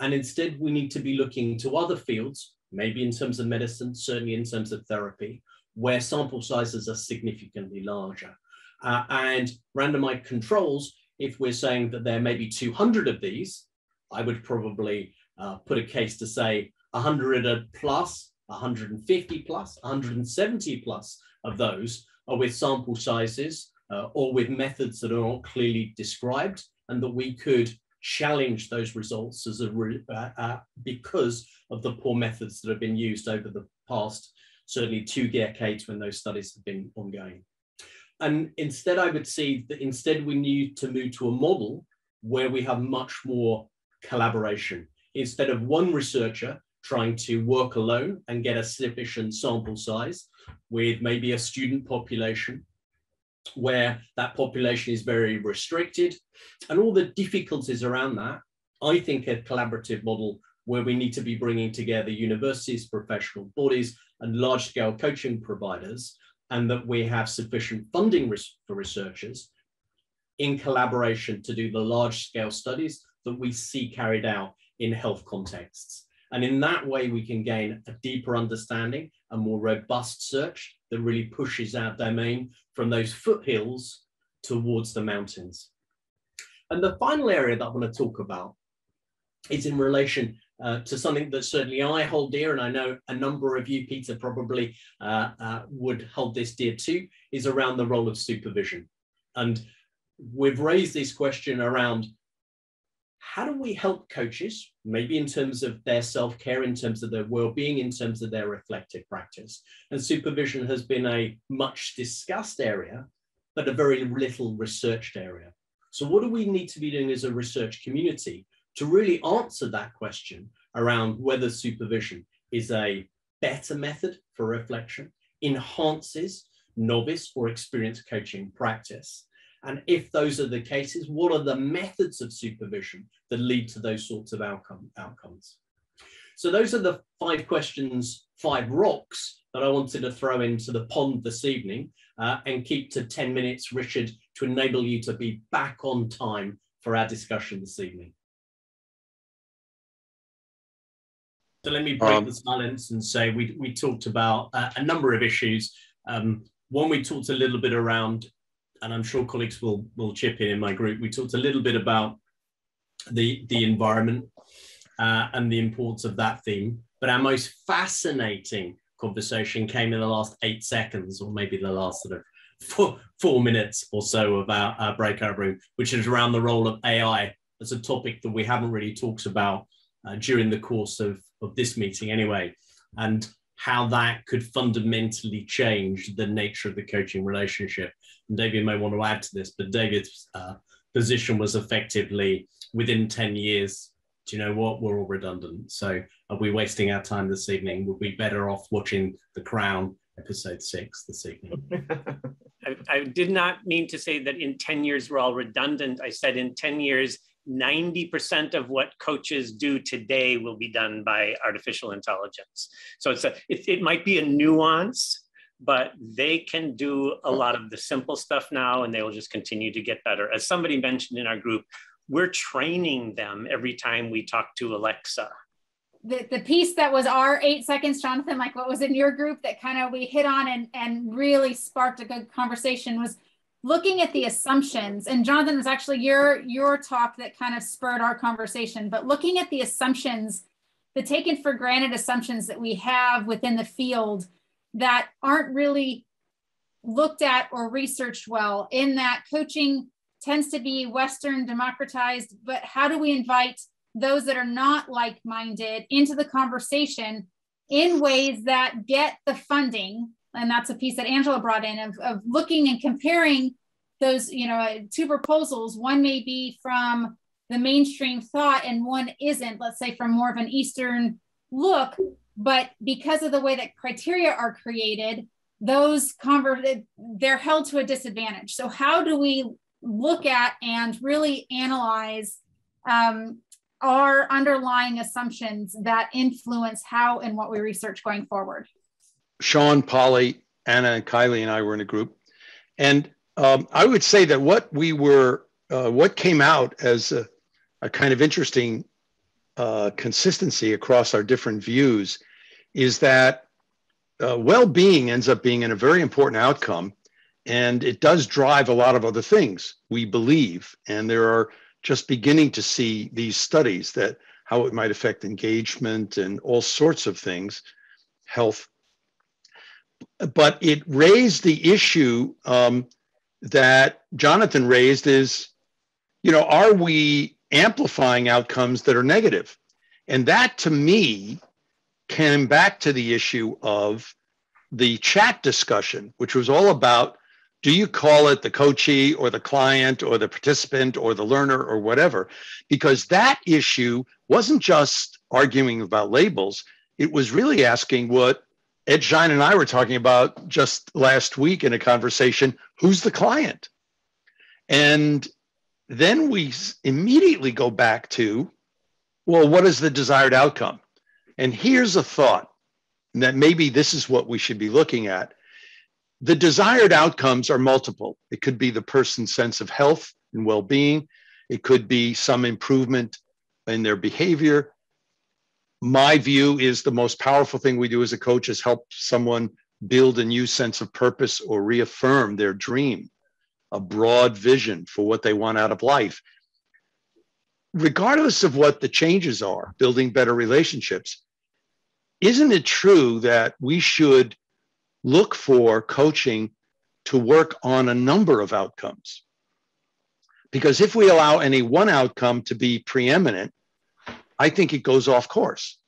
And instead, we need to be looking to other fields, maybe in terms of medicine, certainly in terms of therapy, where sample sizes are significantly larger. Uh, and randomized controls, if we're saying that there may be 200 of these, I would probably uh, put a case to say 100 plus 150 plus, 170 plus of those are with sample sizes uh, or with methods that are not clearly described and that we could challenge those results as a uh, uh, because of the poor methods that have been used over the past certainly two decades when those studies have been ongoing. And instead, I would see that instead we need to move to a model where we have much more collaboration. Instead of one researcher trying to work alone and get a sufficient sample size with maybe a student population where that population is very restricted and all the difficulties around that, I think a collaborative model where we need to be bringing together universities, professional bodies, and large scale coaching providers, and that we have sufficient funding for researchers in collaboration to do the large scale studies that we see carried out in health contexts. And in that way, we can gain a deeper understanding, a more robust search that really pushes our domain from those foothills towards the mountains. And the final area that I want to talk about is in relation uh, to something that certainly I hold dear, and I know a number of you, Peter, probably uh, uh, would hold this dear too, is around the role of supervision. And we've raised this question around how do we help coaches, maybe in terms of their self care, in terms of their well being, in terms of their reflective practice? And supervision has been a much discussed area, but a very little researched area. So, what do we need to be doing as a research community to really answer that question around whether supervision is a better method for reflection, enhances novice or experienced coaching practice? And if those are the cases, what are the methods of supervision that lead to those sorts of outcome, outcomes? So those are the five questions, five rocks that I wanted to throw into the pond this evening uh, and keep to 10 minutes, Richard, to enable you to be back on time for our discussion this evening. So let me break um, the silence and say we, we talked about uh, a number of issues. Um, one, we talked a little bit around and I'm sure colleagues will will chip in in my group. We talked a little bit about the the environment uh, and the importance of that theme, but our most fascinating conversation came in the last eight seconds, or maybe the last sort of four, four minutes or so of our, our breakout room, which is around the role of AI as a topic that we haven't really talked about uh, during the course of, of this meeting anyway. And how that could fundamentally change the nature of the coaching relationship. And David may want to add to this, but David's uh, position was effectively within 10 years. Do you know what? We're all redundant. So are we wasting our time this evening? Would we be better off watching The Crown episode six this evening? I, I did not mean to say that in 10 years we're all redundant. I said in 10 years 90% of what coaches do today will be done by artificial intelligence. So it's a, it, it might be a nuance, but they can do a lot of the simple stuff now and they will just continue to get better. As somebody mentioned in our group, we're training them every time we talk to Alexa. The, the piece that was our eight seconds, Jonathan, like what was in your group that kind of we hit on and, and really sparked a good conversation was looking at the assumptions and jonathan was actually your your talk that kind of spurred our conversation but looking at the assumptions the taken for granted assumptions that we have within the field that aren't really looked at or researched well in that coaching tends to be western democratized but how do we invite those that are not like-minded into the conversation in ways that get the funding and that's a piece that Angela brought in of, of looking and comparing those, you know, two proposals. One may be from the mainstream thought and one isn't, let's say from more of an Eastern look. But because of the way that criteria are created, those converted, they're held to a disadvantage. So how do we look at and really analyze um, our underlying assumptions that influence how and what we research going forward? Sean, Polly, Anna, and Kylie and I were in a group. And um, I would say that what we were, uh, what came out as a, a kind of interesting uh, consistency across our different views is that uh, well being ends up being in a very important outcome. And it does drive a lot of other things, we believe. And there are just beginning to see these studies that how it might affect engagement and all sorts of things health. But it raised the issue um, that Jonathan raised is, you know, are we amplifying outcomes that are negative? And that to me came back to the issue of the chat discussion, which was all about do you call it the coachee or the client or the participant or the learner or whatever? Because that issue wasn't just arguing about labels, it was really asking what Ed Schein and I were talking about just last week in a conversation who's the client? And then we immediately go back to, well, what is the desired outcome? And here's a thought that maybe this is what we should be looking at the desired outcomes are multiple. It could be the person's sense of health and well being, it could be some improvement in their behavior. My view is the most powerful thing we do as a coach is help someone build a new sense of purpose or reaffirm their dream, a broad vision for what they want out of life. Regardless of what the changes are, building better relationships, isn't it true that we should look for coaching to work on a number of outcomes. Because if we allow any one outcome to be preeminent, I think it goes off course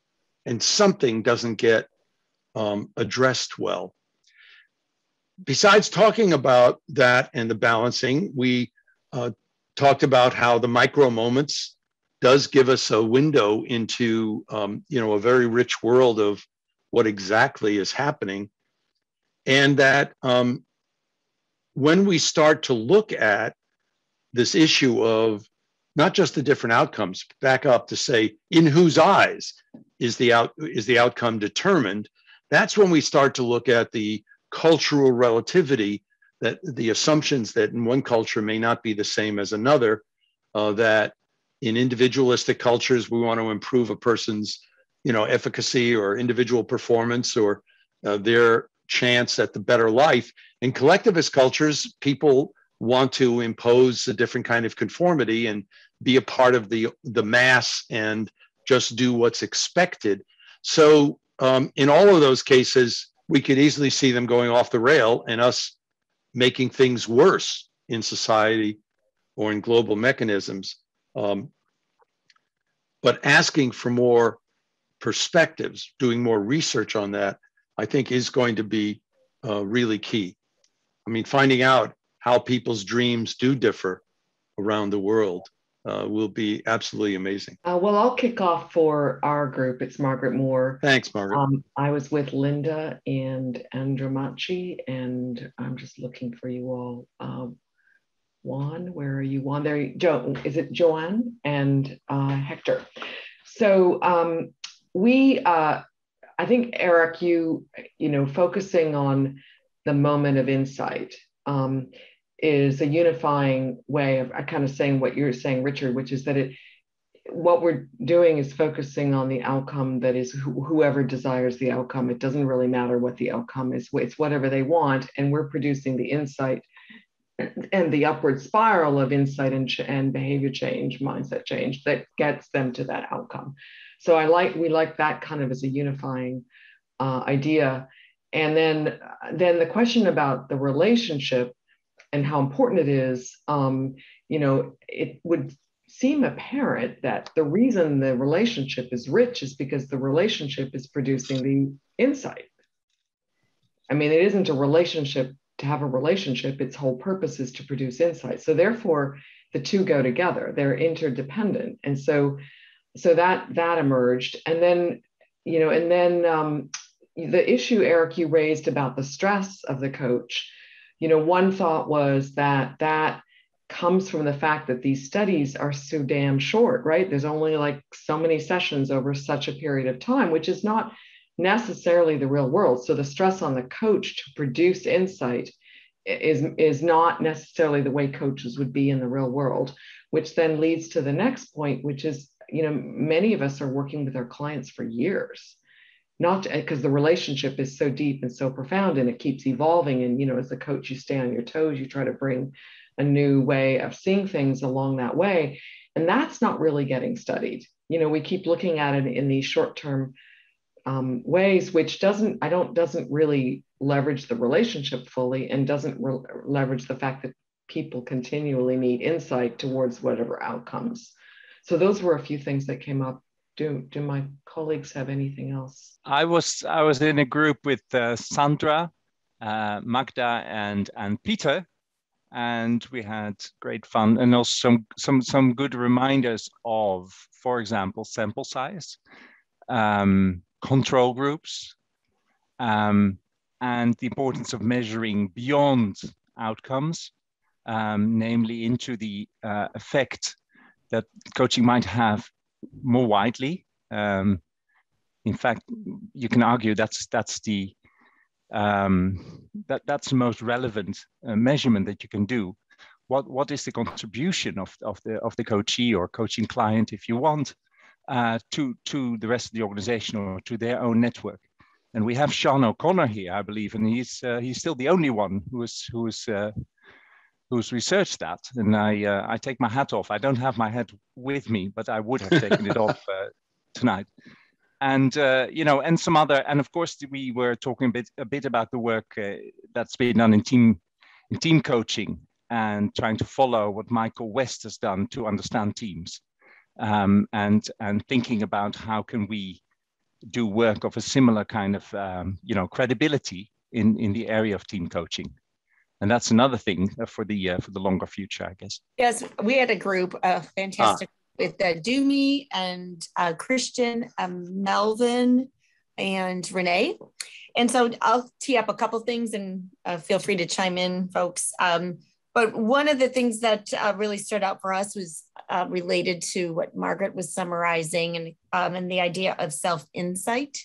and something doesn't get um, addressed well. Besides talking about that and the balancing, we uh, talked about how the micro moments does give us a window into um, you know a very rich world of what exactly is happening and that um, when we start to look at this issue of not just the different outcomes, back up to say in whose eyes is the out is the outcome determined. That's when we start to look at the cultural relativity that the assumptions that in one culture may not be the same as another. Uh, that in individualistic cultures we want to improve a person's you know efficacy or individual performance or uh, their chance at the better life. In collectivist cultures, people want to impose a different kind of conformity and be a part of the the mass and just do what's expected. So um, in all of those cases, we could easily see them going off the rail and us making things worse in society or in global mechanisms. Um, but asking for more perspectives, doing more research on that, I think is going to be uh, really key. I mean, finding out how people's dreams do differ around the world uh, will be absolutely amazing. Uh, well, I'll kick off for our group. It's Margaret Moore. Thanks, Margaret. Um, I was with Linda and Andromachi, and I'm just looking for you all. Um, Juan, where are you? Juan, there. Jo, is it Joanne and uh, Hector? So um, we uh, I think Erik, you you know, focusing on the moment of insight um, is a unifying way of kind of saying what you're saying, Richard, which is that it what we're doing is focusing on the outcome that is wh- whoever desires the outcome. It doesn't really matter what the outcome is; it's whatever they want, and we're producing the insight and the upward spiral of insight and, and behavior change, mindset change that gets them to that outcome. So I like we like that kind of as a unifying uh, idea. And then then the question about the relationship and how important it is, um, you know, it would seem apparent that the reason the relationship is rich is because the relationship is producing the insight. I mean, it isn't a relationship to have a relationship, its whole purpose is to produce insight. So, therefore, the two go together, they're interdependent. And so, so that that emerged and then you know and then um, the issue Erik you raised about the stress of the coach you know one thought was that that comes from the fact that these studies are so damn short right? There's only like so many sessions over such a period of time which is not necessarily the real world. So the stress on the coach to produce insight is is not necessarily the way coaches would be in the real world which then leads to the next point which is you know, many of us are working with our clients for years, not because the relationship is so deep and so profound and it keeps evolving. And, you know, as a coach, you stay on your toes, you try to bring a new way of seeing things along that way. And that's not really getting studied. You know, we keep looking at it in these short term um, ways, which doesn't, I don't, doesn't really leverage the relationship fully and doesn't re- leverage the fact that people continually need insight towards whatever outcomes. So those were a few things that came up. Do, do my colleagues have anything else? I was I was in a group with uh, Sandra, uh, Magda, and and Peter, and we had great fun and also some some some good reminders of, for example, sample size, um, control groups, um, and the importance of measuring beyond outcomes, um, namely into the uh, effect that coaching might have more widely. Um, in fact, you can argue that's that's the um, that that's the most relevant uh, measurement that you can do. What what is the contribution of, of the of the coachee or coaching client, if you want, uh, to to the rest of the organization or to their own network? And we have Sean O'Connor here, I believe, and he's uh, he's still the only one who is who is uh, who's researched that. And I uh, I take my hat off. I don't have my hat with me, but I would have taken it off uh, tonight and uh, you know, and some other, and of course, we were talking a bit a bit about the work uh, that's been done in team in team coaching and trying to follow what Michael West has done to understand teams, um, and and thinking about how can we do work of a similar kind of um, you know credibility in in the area of team coaching and that's another thing for the uh, for the longer future, I guess. Yes, we had a group, a fantastic with uh, Dumi and uh, Christian, um, Melvin, and Renee. And so I'll tee up a couple things and uh, feel free to chime in, folks. Um, but one of the things that uh, really stood out for us was uh, related to what Margaret was summarizing and, um, and the idea of self insight.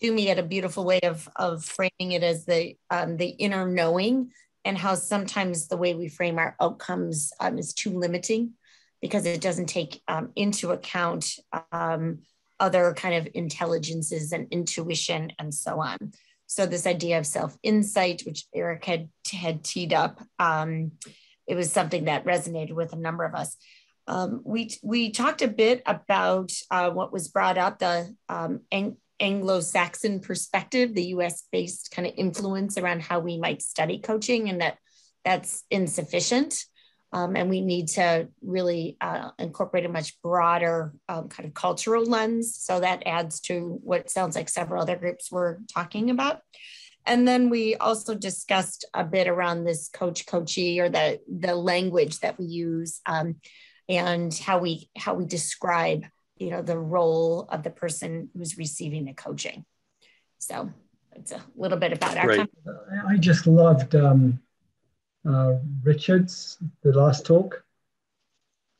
Dumi had a beautiful way of, of framing it as the, um, the inner knowing and how sometimes the way we frame our outcomes um, is too limiting because it doesn't take um, into account um, other kind of intelligences and intuition and so on. So this idea of self-insight, which Erik had, had teed up, um, it was something that resonated with a number of us. Um, we, we talked a bit about uh, what was brought up, the um, Anglo-Saxon perspective, the US-based kind of influence around how we might study coaching and that that's insufficient. Um, and we need to really uh, incorporate a much broader um, kind of cultural lens. So that adds to what sounds like several other groups were talking about. And then we also discussed a bit around this coach coachee or the, the language that we use um, and how we how we describe you know the role of the person who's receiving the coaching. So it's a little bit about our. I just loved um, uh, Richards, the last talk.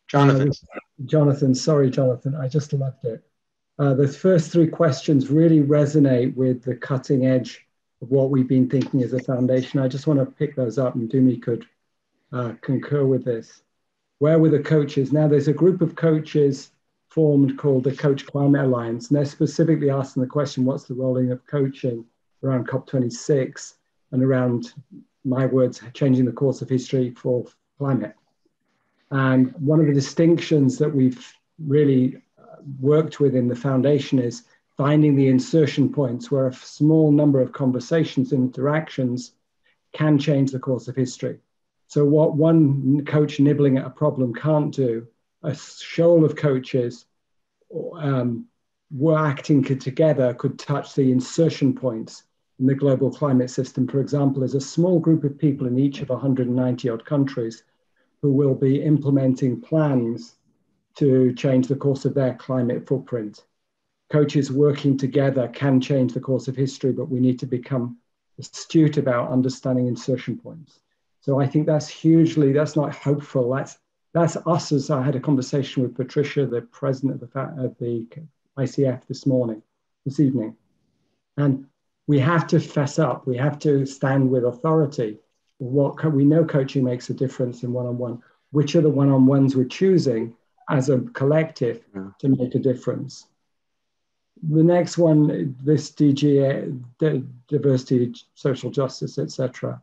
Jonathan. Uh, Jonathan, sorry, Jonathan, I just loved it. Uh, the first three questions really resonate with the cutting edge of what we've been thinking as a foundation. I just want to pick those up and Dumi could uh, concur with this. Where were the coaches? Now there's a group of coaches formed called the Coach Climate Alliance, and they're specifically asking the question, what's the role of coaching around COP26 and around my words, changing the course of history for climate. And one of the distinctions that we've really uh, worked with in the foundation is finding the insertion points where a small number of conversations and interactions can change the course of history. So, what one coach nibbling at a problem can't do, a shoal of coaches um, were acting together could touch the insertion points in the global climate system, for example, is a small group of people in each of 190 odd countries who will be implementing plans to change the course of their climate footprint. Coaches working together can change the course of history, but we need to become astute about understanding insertion points. So I think that's hugely, that's not hopeful. That's, that's us as I had a conversation with Patricia, the president of the, of the ICF this morning, this evening. And we have to fess up. We have to stand with authority. What we know coaching makes a difference in one-on-one. Which are the one-on-ones we're choosing as a collective yeah. to make a difference? The next one, this DGA, diversity, social justice, etc.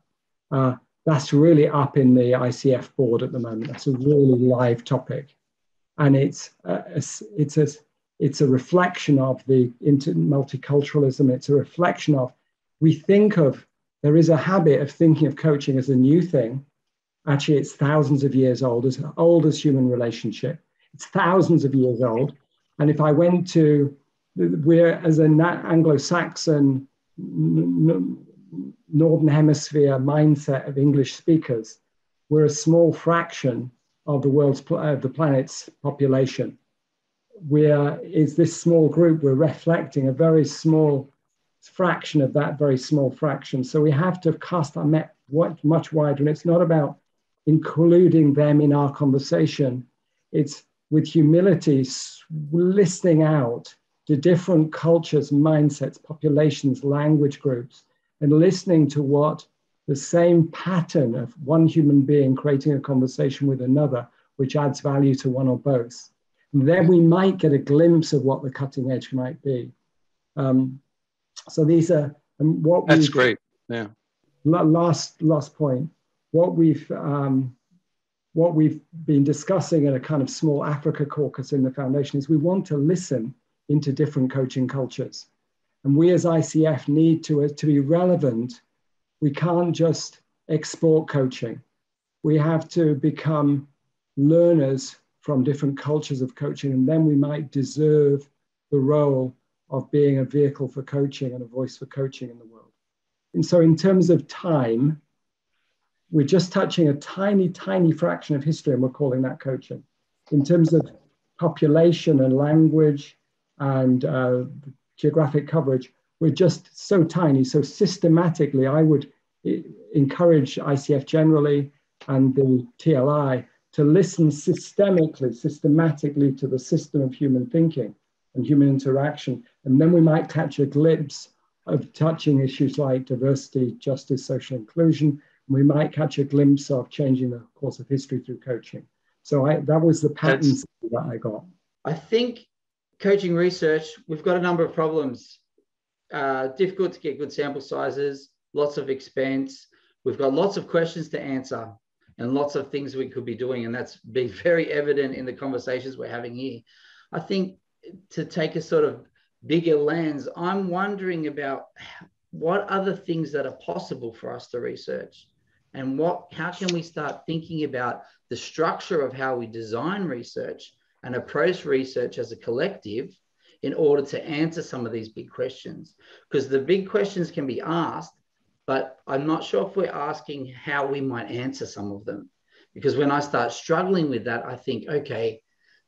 Uh, that's really up in the ICF board at the moment. That's a really live topic, and it's uh, it's a it's a reflection of the inter- multiculturalism. It's a reflection of, we think of, there is a habit of thinking of coaching as a new thing. Actually, it's thousands of years old, as old as human relationship. It's thousands of years old. And if I went to, we're as an Anglo Saxon, Northern Hemisphere mindset of English speakers, we're a small fraction of the world's, of the planet's population we're is this small group we're reflecting a very small fraction of that very small fraction. So we have to cast our net much wider and it's not about including them in our conversation. It's with humility listening out to different cultures mindsets populations language groups and listening to what the same pattern of one human being creating a conversation with another which adds value to one or both then we might get a glimpse of what the cutting edge might be. Um, so these are and what that's great. Yeah. Last last point. What we've um, what we've been discussing in a kind of small Africa caucus in the foundation is we want to listen into different coaching cultures, and we as ICF need to uh, to be relevant. We can't just export coaching. We have to become learners from different cultures of coaching, and then we might deserve the role of being a vehicle for coaching and a voice for coaching in the world. And so, in terms of time, we're just touching a tiny, tiny fraction of history, and we're calling that coaching. In terms of population and language and uh, geographic coverage, we're just so tiny. So, systematically, I would encourage ICF generally and the TLI to listen systemically, systematically to the system of human thinking and human interaction. And then we might catch a glimpse of touching issues like diversity, justice, social inclusion. We might catch a glimpse of changing the course of history through coaching. So I, that was the patterns that I got. I think coaching research, we've got a number of problems. Uh, difficult to get good sample sizes, lots of expense. We've got lots of questions to answer and lots of things we could be doing. And that's been very evident in the conversations we're having here. I think to take a sort of bigger lens, I'm wondering about what other things that are possible for us to research and what how can we start thinking about the structure of how we design research and approach research as a collective in order to answer some of these big questions because the big questions can be asked but I'm not sure if we're asking how we might answer some of them. Because when I start struggling with that, I think, okay,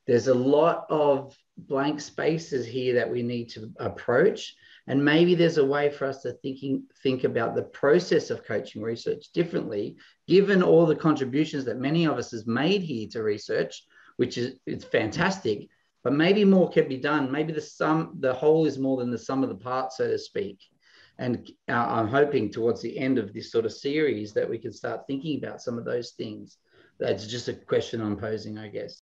there's a lot of blank spaces here that we need to approach. And maybe there's a way for us to thinking, think about the process of coaching research differently, given all the contributions that many of us has made here to research, which is it's fantastic. But maybe more can be done. Maybe the sum, the whole is more than the sum of the parts, so to speak. And uh, I'm hoping towards the end of this sort of series that we can start thinking about some of those things. That's just a question I'm posing, I guess.